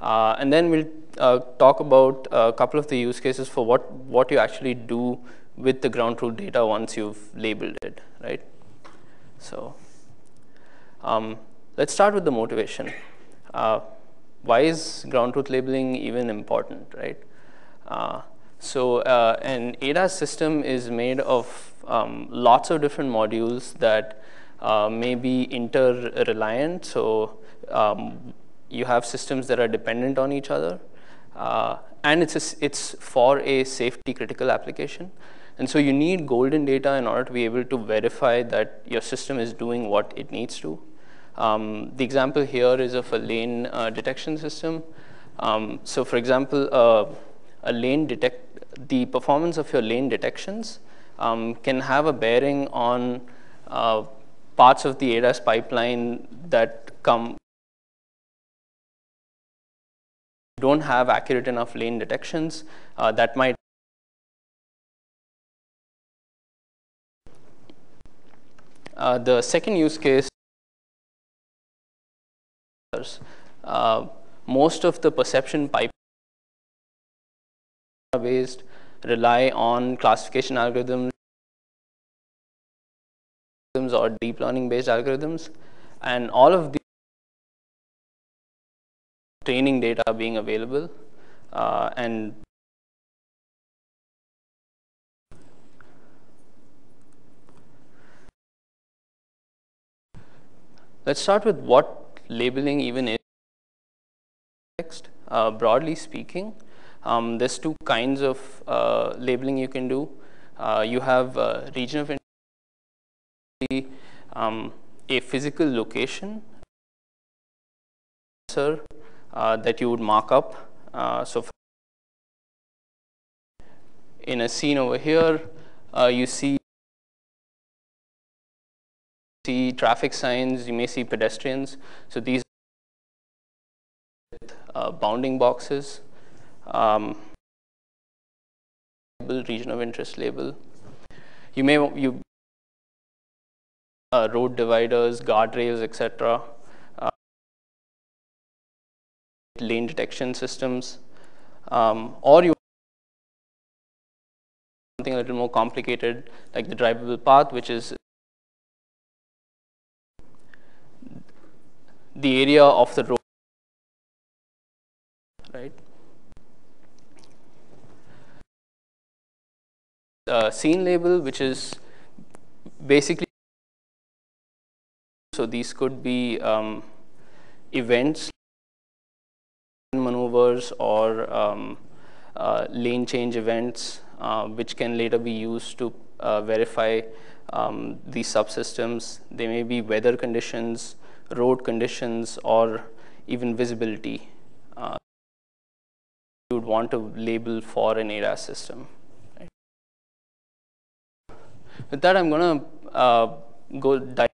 Uh, and then we'll uh, talk about a couple of the use cases for what, what you actually do with the ground truth data once you've labeled it, right? So um, let's start with the motivation. Uh, why is ground truth labeling even important, right? Uh, so uh, an ADAS system is made of um, lots of different modules that uh, may be inter-reliant. So um, you have systems that are dependent on each other. Uh, and it's, a, it's for a safety critical application. And so you need golden data in order to be able to verify that your system is doing what it needs to. Um, the example here is of a lane uh, detection system. Um, so for example, uh, a lane detect, the performance of your lane detections um, can have a bearing on uh, parts of the ADAS pipeline that come don't have accurate enough lane detections uh, that might Uh, the second use case, uh, most of the perception pipe based rely on classification algorithms or deep learning based algorithms and all of the training data being available uh, and Let's start with what labeling even is. Uh, broadly speaking, um, there's two kinds of uh, labeling you can do. Uh, you have region of interest, um, a physical location uh, that you would mark up. Uh, so in a scene over here, you see see traffic signs, you may see pedestrians. So these uh, bounding boxes, um, region of interest label. You may you uh, road dividers, guardrails, etc. Uh, lane detection systems, um, or you something a little more complicated like the drivable path, which is the area of the road, right? Uh, scene label, which is basically, so these could be um, events, maneuvers, or um, uh, lane change events, uh, which can later be used to uh, verify um, these subsystems. They may be weather conditions, road conditions or even visibility. Uh, you would want to label for an ADAS system. Right? With that, I'm going to uh, go dive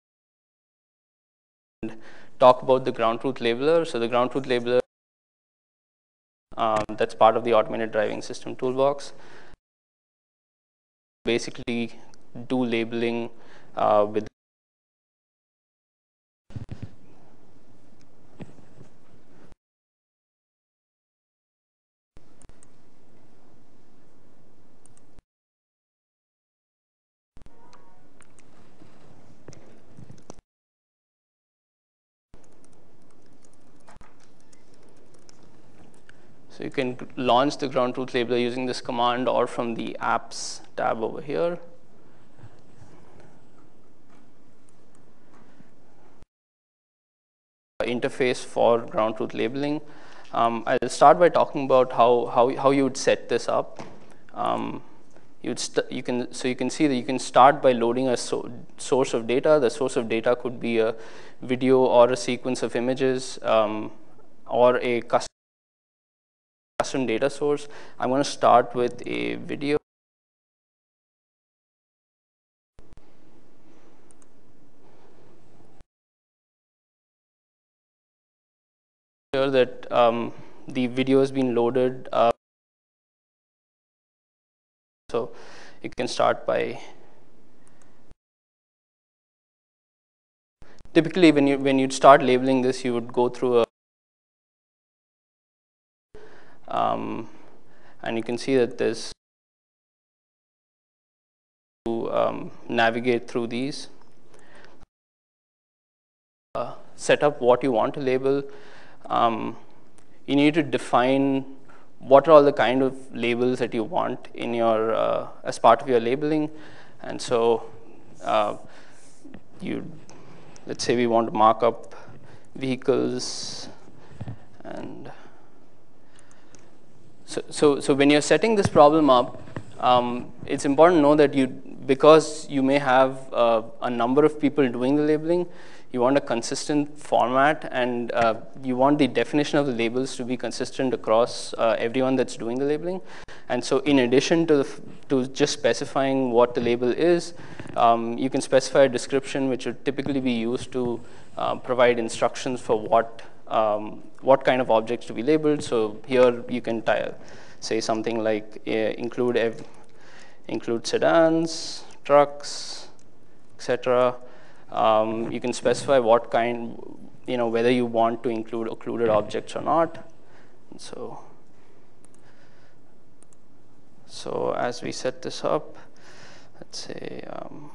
and talk about the ground truth labeler. So the ground truth labeler, um, that's part of the automated driving system toolbox. Basically, do labeling uh, with you can launch the ground truth labeler using this command or from the apps tab over here. Interface for ground truth labeling. Um, I'll start by talking about how, how, how you would set this up. Um, you'd you can, so you can see that you can start by loading a so source of data. The source of data could be a video or a sequence of images um, or a custom custom data source. I'm going to start with a video. Here that um, the video has been loaded. Uh, so you can start by typically when you when you'd start labeling this, you would go through a um, and you can see that there's to um, navigate through these. Uh, set up what you want to label. Um, you need to define what are all the kind of labels that you want in your uh, as part of your labeling, and so uh, you let's say we want to mark up vehicles and so, so, so when you're setting this problem up, um, it's important to know that you, because you may have uh, a number of people doing the labeling, you want a consistent format and uh, you want the definition of the labels to be consistent across uh, everyone that's doing the labeling. And so in addition to, to just specifying what the label is, um, you can specify a description which would typically be used to uh, provide instructions for what um, what kind of objects to be labeled. So here you can say something like uh, include include sedans, trucks, etc. Um, you can specify what kind, you know, whether you want to include occluded objects or not. And so, so as we set this up, let's say. Um,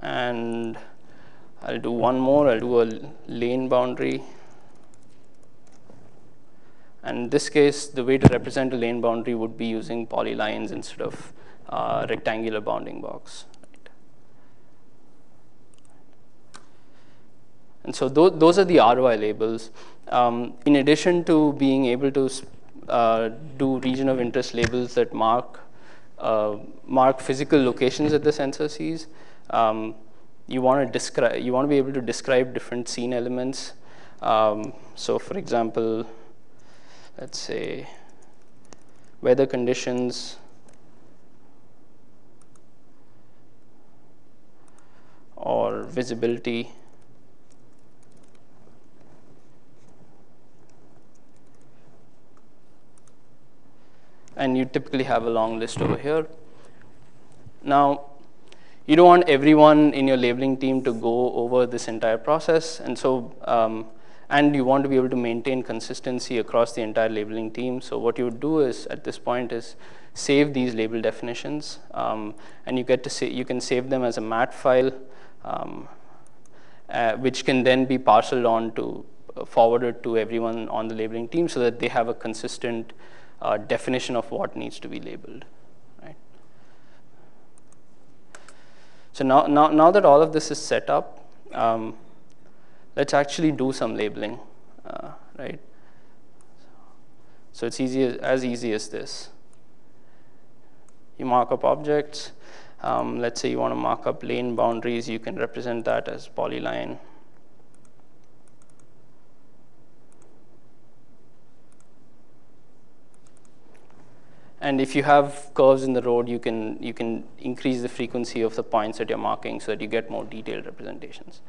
and I'll do one more, I'll do a lane boundary. And in this case, the way to represent a lane boundary would be using polylines instead of uh, rectangular bounding box. And so th those are the ROI labels. Um, in addition to being able to uh, do region of interest labels that mark, uh, mark physical locations that the sensor sees, um, you want to describe, you want to be able to describe different scene elements. Um, so for example, let's say weather conditions, or visibility. And you typically have a long list over here. Now, you don't want everyone in your labeling team to go over this entire process. And so, um, and you want to be able to maintain consistency across the entire labeling team. So what you would do is, at this point, is save these label definitions. Um, and you get to say, you can save them as a mat file, um, uh, which can then be parceled on to, uh, forwarded to everyone on the labeling team so that they have a consistent uh, definition of what needs to be labeled. So now, now, now that all of this is set up, um, let's actually do some labeling, uh, right? So it's easy as, as, easy as this. You mark up objects. Um, let's say you want to mark up lane boundaries. You can represent that as polyline. And if you have curves in the road, you can, you can increase the frequency of the points that you're marking so that you get more detailed representations.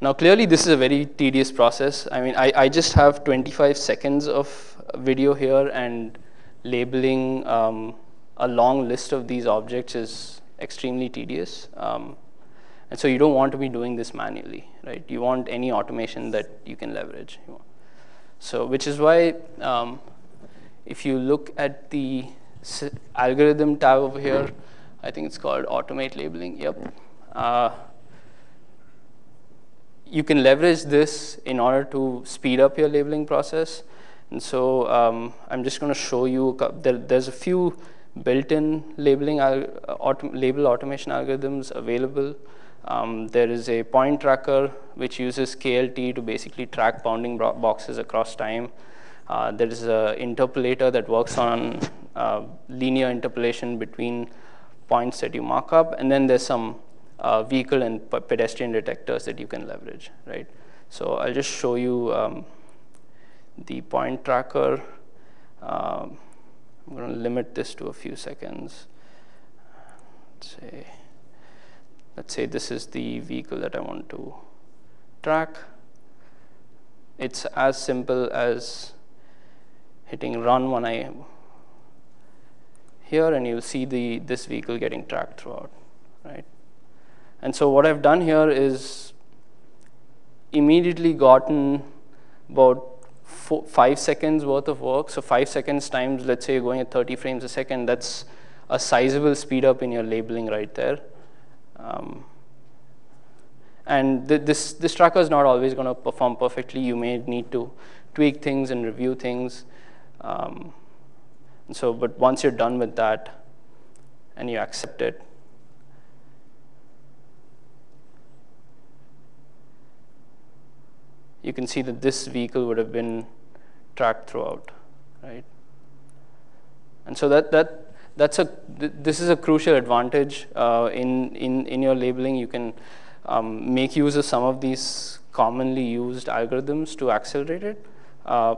Now, clearly, this is a very tedious process. I mean, I, I just have 25 seconds of video here, and labeling um, a long list of these objects is extremely tedious. Um, and so you don't want to be doing this manually, right? You want any automation that you can leverage. So, which is why um, if you look at the algorithm tab over here, I think it's called automate labeling. Yep. Uh, you can leverage this in order to speed up your labeling process. And so um, I'm just going to show you, there, there's a few built-in labeling autom label automation algorithms available. Um, there is a point tracker which uses KLT to basically track bounding boxes across time. Uh, there is an interpolator that works on uh, linear interpolation between points that you mark up. And then there's some uh, vehicle and pedestrian detectors that you can leverage, right? So I'll just show you um, the point tracker. Um, I'm going to limit this to a few seconds. Let's say, let's say this is the vehicle that I want to track. It's as simple as hitting run when I here, and you'll see the this vehicle getting tracked throughout, right? And so what I've done here is immediately gotten about four, five seconds worth of work. So five seconds times, let's say you're going at 30 frames a second, that's a sizable speed up in your labeling right there. Um, and th this, this tracker is not always going to perform perfectly. You may need to tweak things and review things. Um, and so, but once you're done with that and you accept it, you can see that this vehicle would have been tracked throughout, right? And so that, that, that's a, th this is a crucial advantage uh, in, in, in your labeling. You can um, make use of some of these commonly used algorithms to accelerate it. Uh,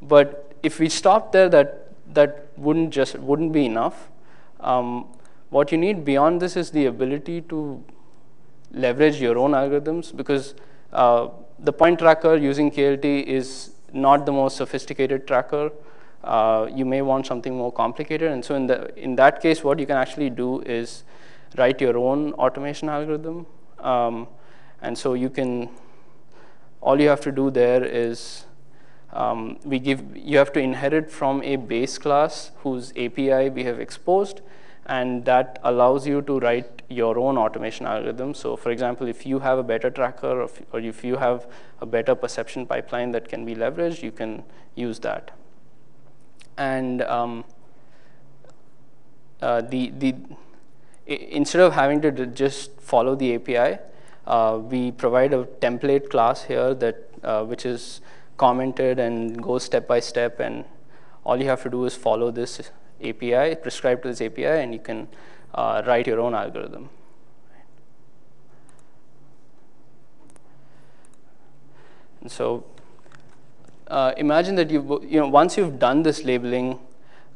but if we stop there, that, that wouldn't just wouldn't be enough. Um, what you need beyond this is the ability to leverage your own algorithms because uh, the point tracker using KLT is not the most sophisticated tracker. Uh, you may want something more complicated. And so in, the, in that case, what you can actually do is write your own automation algorithm. Um, and so you can, all you have to do there is um, we give, you have to inherit from a base class whose API we have exposed and that allows you to write your own automation algorithm. So for example, if you have a better tracker or, or if you have a better perception pipeline that can be leveraged, you can use that. And um, uh, the, the, instead of having to just follow the API, uh, we provide a template class here that uh, which is commented and goes step by step and all you have to do is follow this API, prescribe to this API, and you can uh, write your own algorithm. And so uh, imagine that you, you know, once you've done this labeling,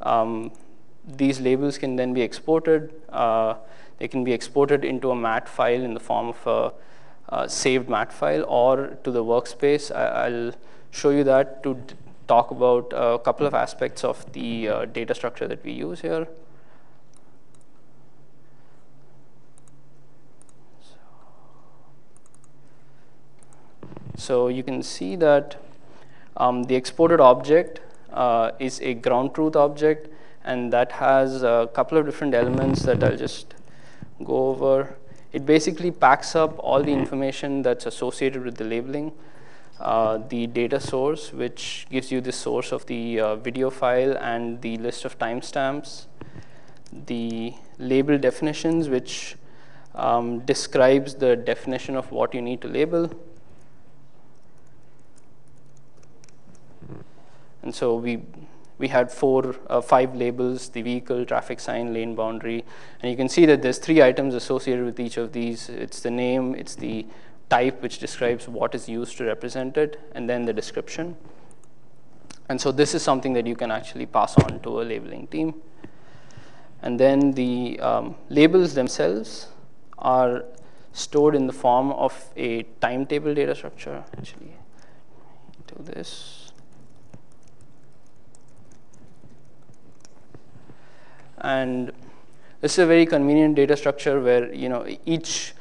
um, these labels can then be exported. Uh, they can be exported into a MAT file in the form of a, a saved MAT file or to the workspace. I, will show you that to talk about a couple of aspects of the uh, data structure that we use here. So you can see that um, the exported object uh, is a ground truth object, and that has a couple of different elements that I'll just go over. It basically packs up all the information that's associated with the labeling. Uh, the data source, which gives you the source of the uh, video file and the list of timestamps, the label definitions, which um, describes the definition of what you need to label. And so we, we had four, uh, five labels, the vehicle, traffic sign, lane boundary. And you can see that there's three items associated with each of these. It's the name, it's the type which describes what is used to represent it, and then the description. And so this is something that you can actually pass on to a labeling team. And then the um, labels themselves are stored in the form of a timetable data structure. Actually, do this. And this is a very convenient data structure where you know each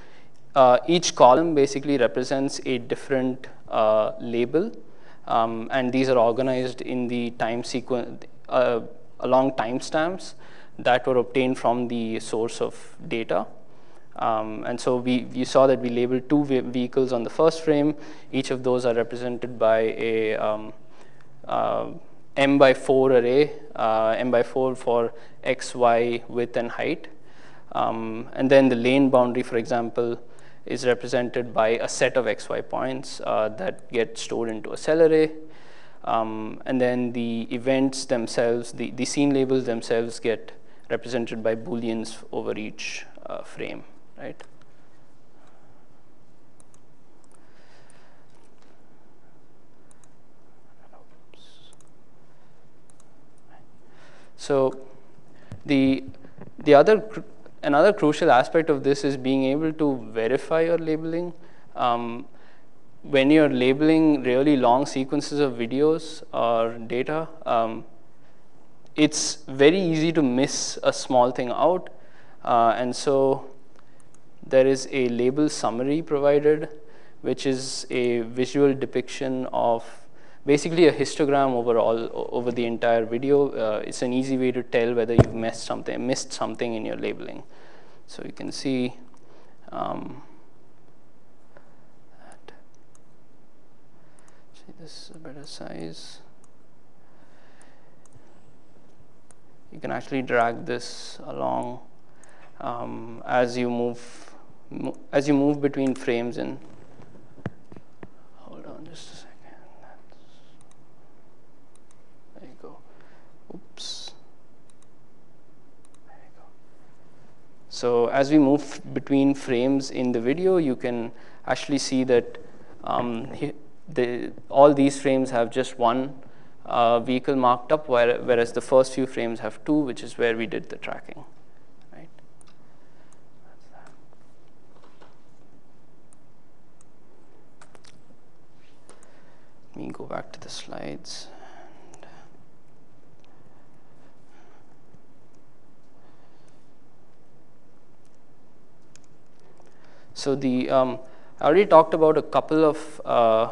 uh, each column basically represents a different uh, label, um, and these are organized in the time sequence uh, along timestamps that were obtained from the source of data. Um, and so we, you saw that we labeled two vehicles on the first frame. Each of those are represented by a um, uh, m by 4 array, uh, m by 4 for x, y, width, and height. Um, and then the lane boundary, for example, is represented by a set of xy points uh, that get stored into a cell array. Um, and then the events themselves, the, the scene labels themselves get represented by booleans over each uh, frame, right? So the, the other, another crucial aspect of this is being able to verify your labeling. Um, when you're labeling really long sequences of videos or data, um, it's very easy to miss a small thing out. Uh, and so there is a label summary provided, which is a visual depiction of basically a histogram overall over the entire video. Uh, it's an easy way to tell whether you've missed something, missed something in your labeling. So you can see um. See, this is a better size. you can actually drag this along um, as you move as you move between frames and hold on just a second That's, there you go oops there you go so as we move between frames in the video you can actually see that um, the, all these frames have just one uh, vehicle marked up, where, whereas the first few frames have two, which is where we did the tracking. Right? Let me go back to the slides. So the um, I already talked about a couple of uh,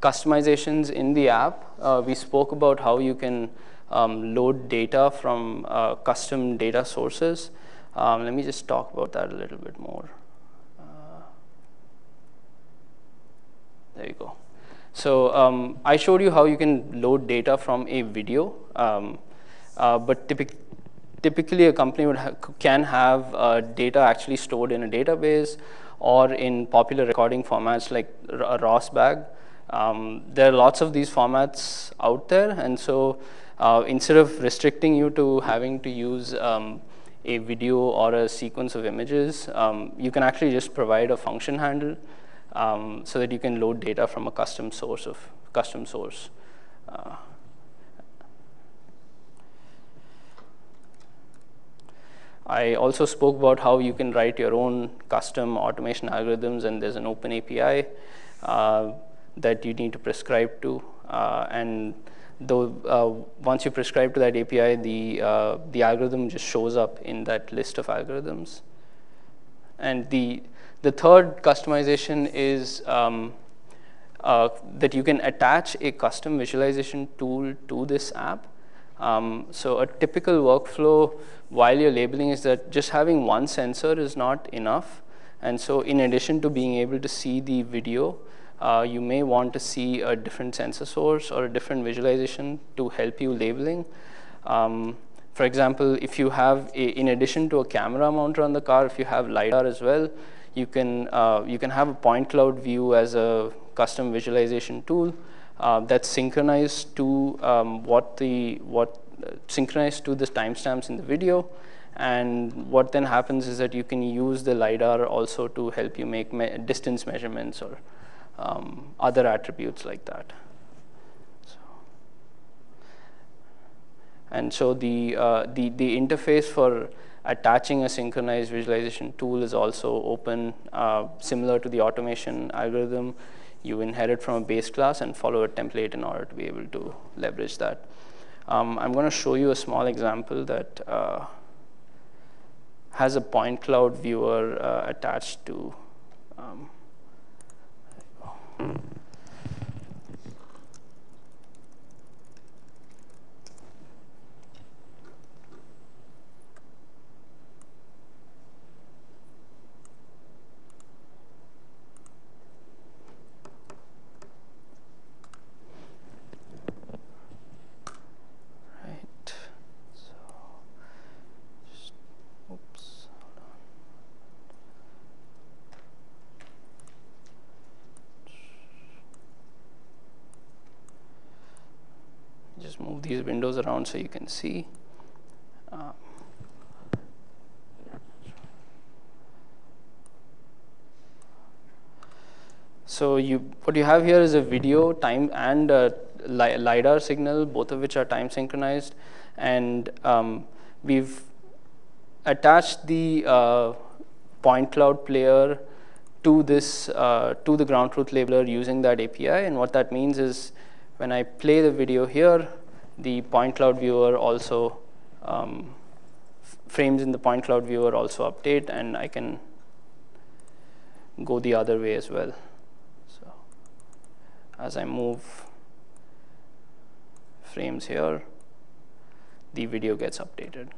customizations in the app. Uh, we spoke about how you can um, load data from uh, custom data sources. Um, let me just talk about that a little bit more. Uh, there you go. So um, I showed you how you can load data from a video, um, uh, but typically typically a company would ha can have uh, data actually stored in a database or in popular recording formats like a ROSBAG. Um, there are lots of these formats out there, and so uh, instead of restricting you to having to use um, a video or a sequence of images, um, you can actually just provide a function handle um, so that you can load data from a custom source of custom source. Uh, I also spoke about how you can write your own custom automation algorithms, and there's an open API. Uh, that you need to prescribe to. Uh, and though uh, once you prescribe to that API, the, uh, the algorithm just shows up in that list of algorithms. And the, the third customization is um, uh, that you can attach a custom visualization tool to this app. Um, so a typical workflow while you're labeling is that just having one sensor is not enough. And so in addition to being able to see the video, uh, you may want to see a different sensor source or a different visualization to help you labeling. Um, for example, if you have, a, in addition to a camera mounted on the car, if you have LiDAR as well, you can, uh, you can have a point cloud view as a custom visualization tool uh, that's synchronized to um, what the, what, synchronized to the timestamps in the video. And what then happens is that you can use the LiDAR also to help you make me distance measurements or um, other attributes like that. And so the, uh, the, the interface for attaching a synchronized visualization tool is also open, uh, similar to the automation algorithm. You inherit from a base class and follow a template in order to be able to leverage that. Um, I'm going to show you a small example that uh, has a point cloud viewer uh, attached to. Um, Right. So, just, oops, hold on. Just move these windows around so you can see. Um, So you, what you have here is a video time and li LiDAR signal, both of which are time synchronized. And um, we've attached the uh, point cloud player to this, uh, to the ground truth labeler using that API. And what that means is when I play the video here, the point cloud viewer also, um, frames in the point cloud viewer also update, and I can go the other way as well. So as I move frames here, the video gets updated.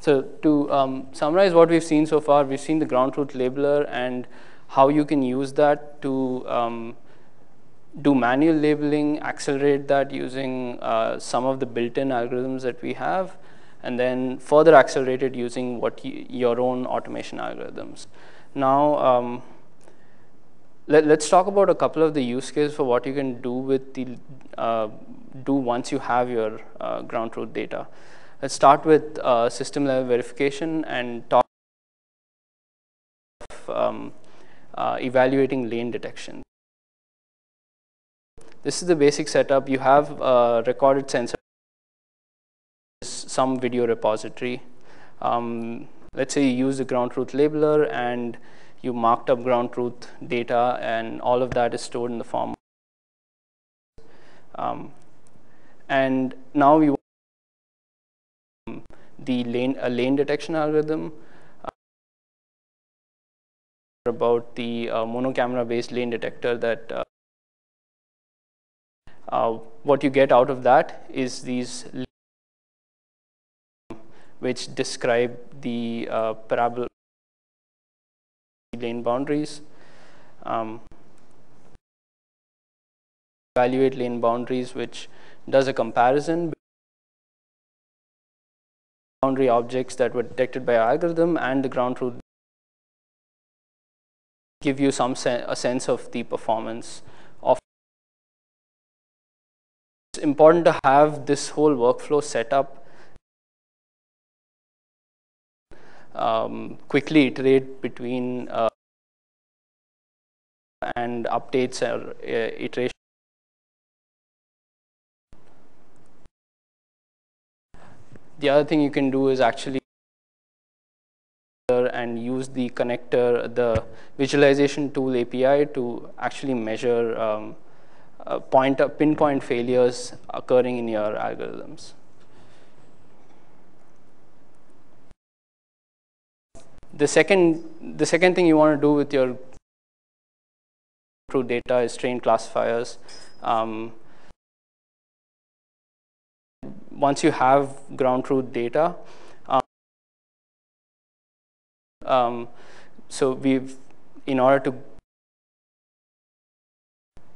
So to um, summarize what we've seen so far, we've seen the ground truth labeler and how you can use that to um, do manual labeling, accelerate that using uh, some of the built-in algorithms that we have, and then further accelerate it using what your own automation algorithms. Now, um, let, us talk about a couple of the use cases for what you can do with the uh, do once you have your uh, ground truth data. Let's start with uh, system level verification and talk um, uh, evaluating lane detection. This is the basic setup. You have a recorded sensor, some video repository. Um, let's say you use the ground truth labeler and you marked up ground truth data and all of that is stored in the form. Um, and now we the lane, a lane detection algorithm uh, about the uh, monoCamera based lane detector that uh, uh, what you get out of that is these which describe the uh, parabola lane boundaries um, evaluate lane boundaries which does a comparison boundary objects that were detected by our algorithm and the ground truth give you some sen a sense of the performance of it's important to have this whole workflow set up um, quickly iterate between uh, and updates or uh, iteration The other thing you can do is actually and use the connector, the visualization tool API to actually measure um, uh, point, uh, pinpoint failures occurring in your algorithms. The second, the second thing you want to do with your true data is train classifiers. Um, once you have ground truth data, um, so we've, in order to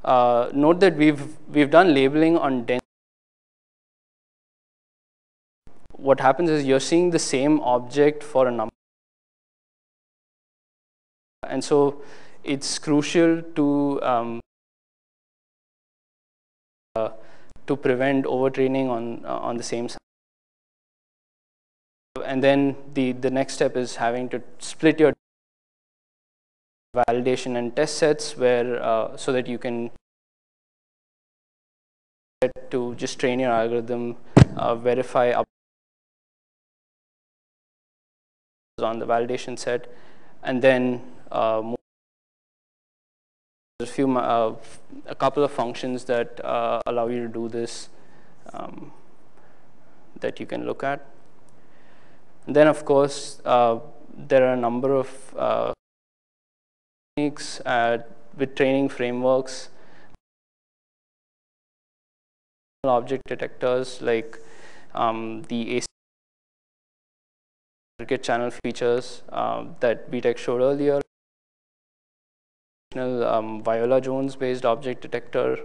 uh, note that we've we've done labeling on dense. What happens is you're seeing the same object for a number, and so it's crucial to um, uh, to prevent overtraining on uh, on the same side. and then the, the next step is having to split your validation and test sets where uh, so that you can to just train your algorithm, uh, verify up on the validation set, and then uh, there's a few uh, a couple of functions that uh, allow you to do this um, that you can look at. And then, of course, uh, there are a number of uh, techniques with training frameworks object detectors like um, the AC circuit channel features um, that Witek showed earlier. Um, Viola Jones based object detector.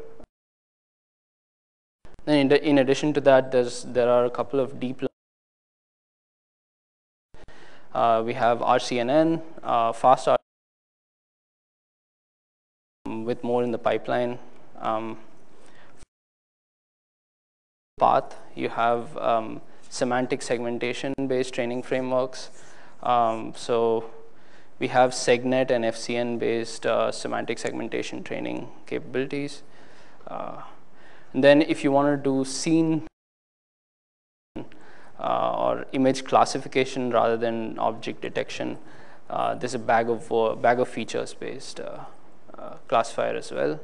Then in, in, addition to that, there's, there are a couple of deep uh, we have RCNN, uh, fast with more in the pipeline. Um, path, you have um, semantic segmentation based training frameworks. Um, so we have SegNet and FCN based uh, semantic segmentation training capabilities. Uh, and then if you want to do scene uh, or image classification rather than object detection, uh, there's a bag of, uh, bag of features based uh, classifier as well.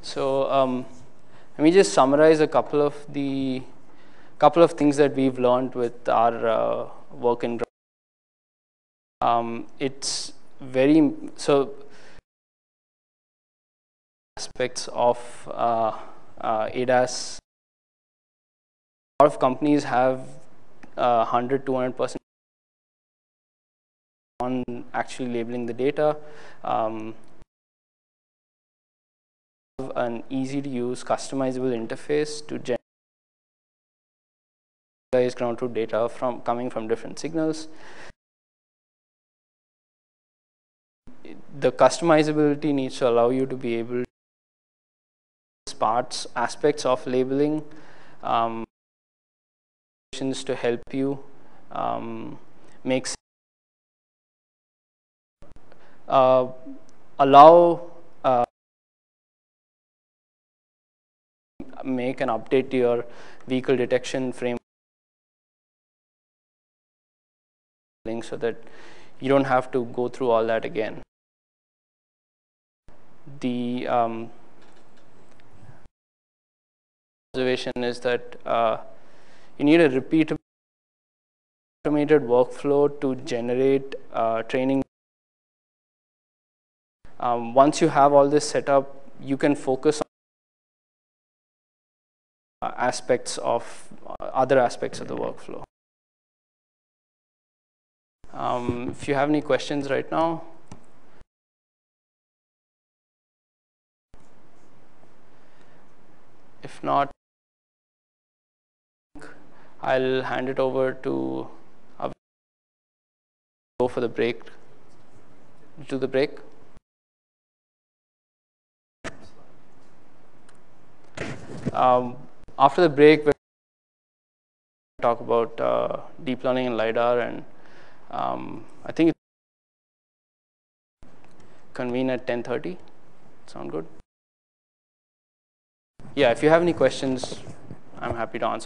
So um, let me just summarize a couple of the couple of things that we've learned with our work in. Um, it's very so aspects of uh, uh, ADAS. A lot of companies have uh, 100, 200 percent on actually labeling the data. Um, an easy to use customizable interface to generate ground truth data from coming from different signals. The customizability needs to allow you to be able to parts, aspects of labeling, um, to help you um, make uh, allow uh, make an update to your vehicle detection frame so that you don't have to go through all that again. The um, observation is that uh, you need a repeatable automated workflow to generate uh, training. Um, once you have all this set up, you can focus on uh, aspects of uh, other aspects of the workflow. Um, if you have any questions right now. If not, I'll hand it over to go for the break. Do the break. Um, after the break, we'll talk about uh, deep learning and LiDAR, and um, I think convene at 10.30. Sound good? Yeah, if you have any questions, I'm happy to answer.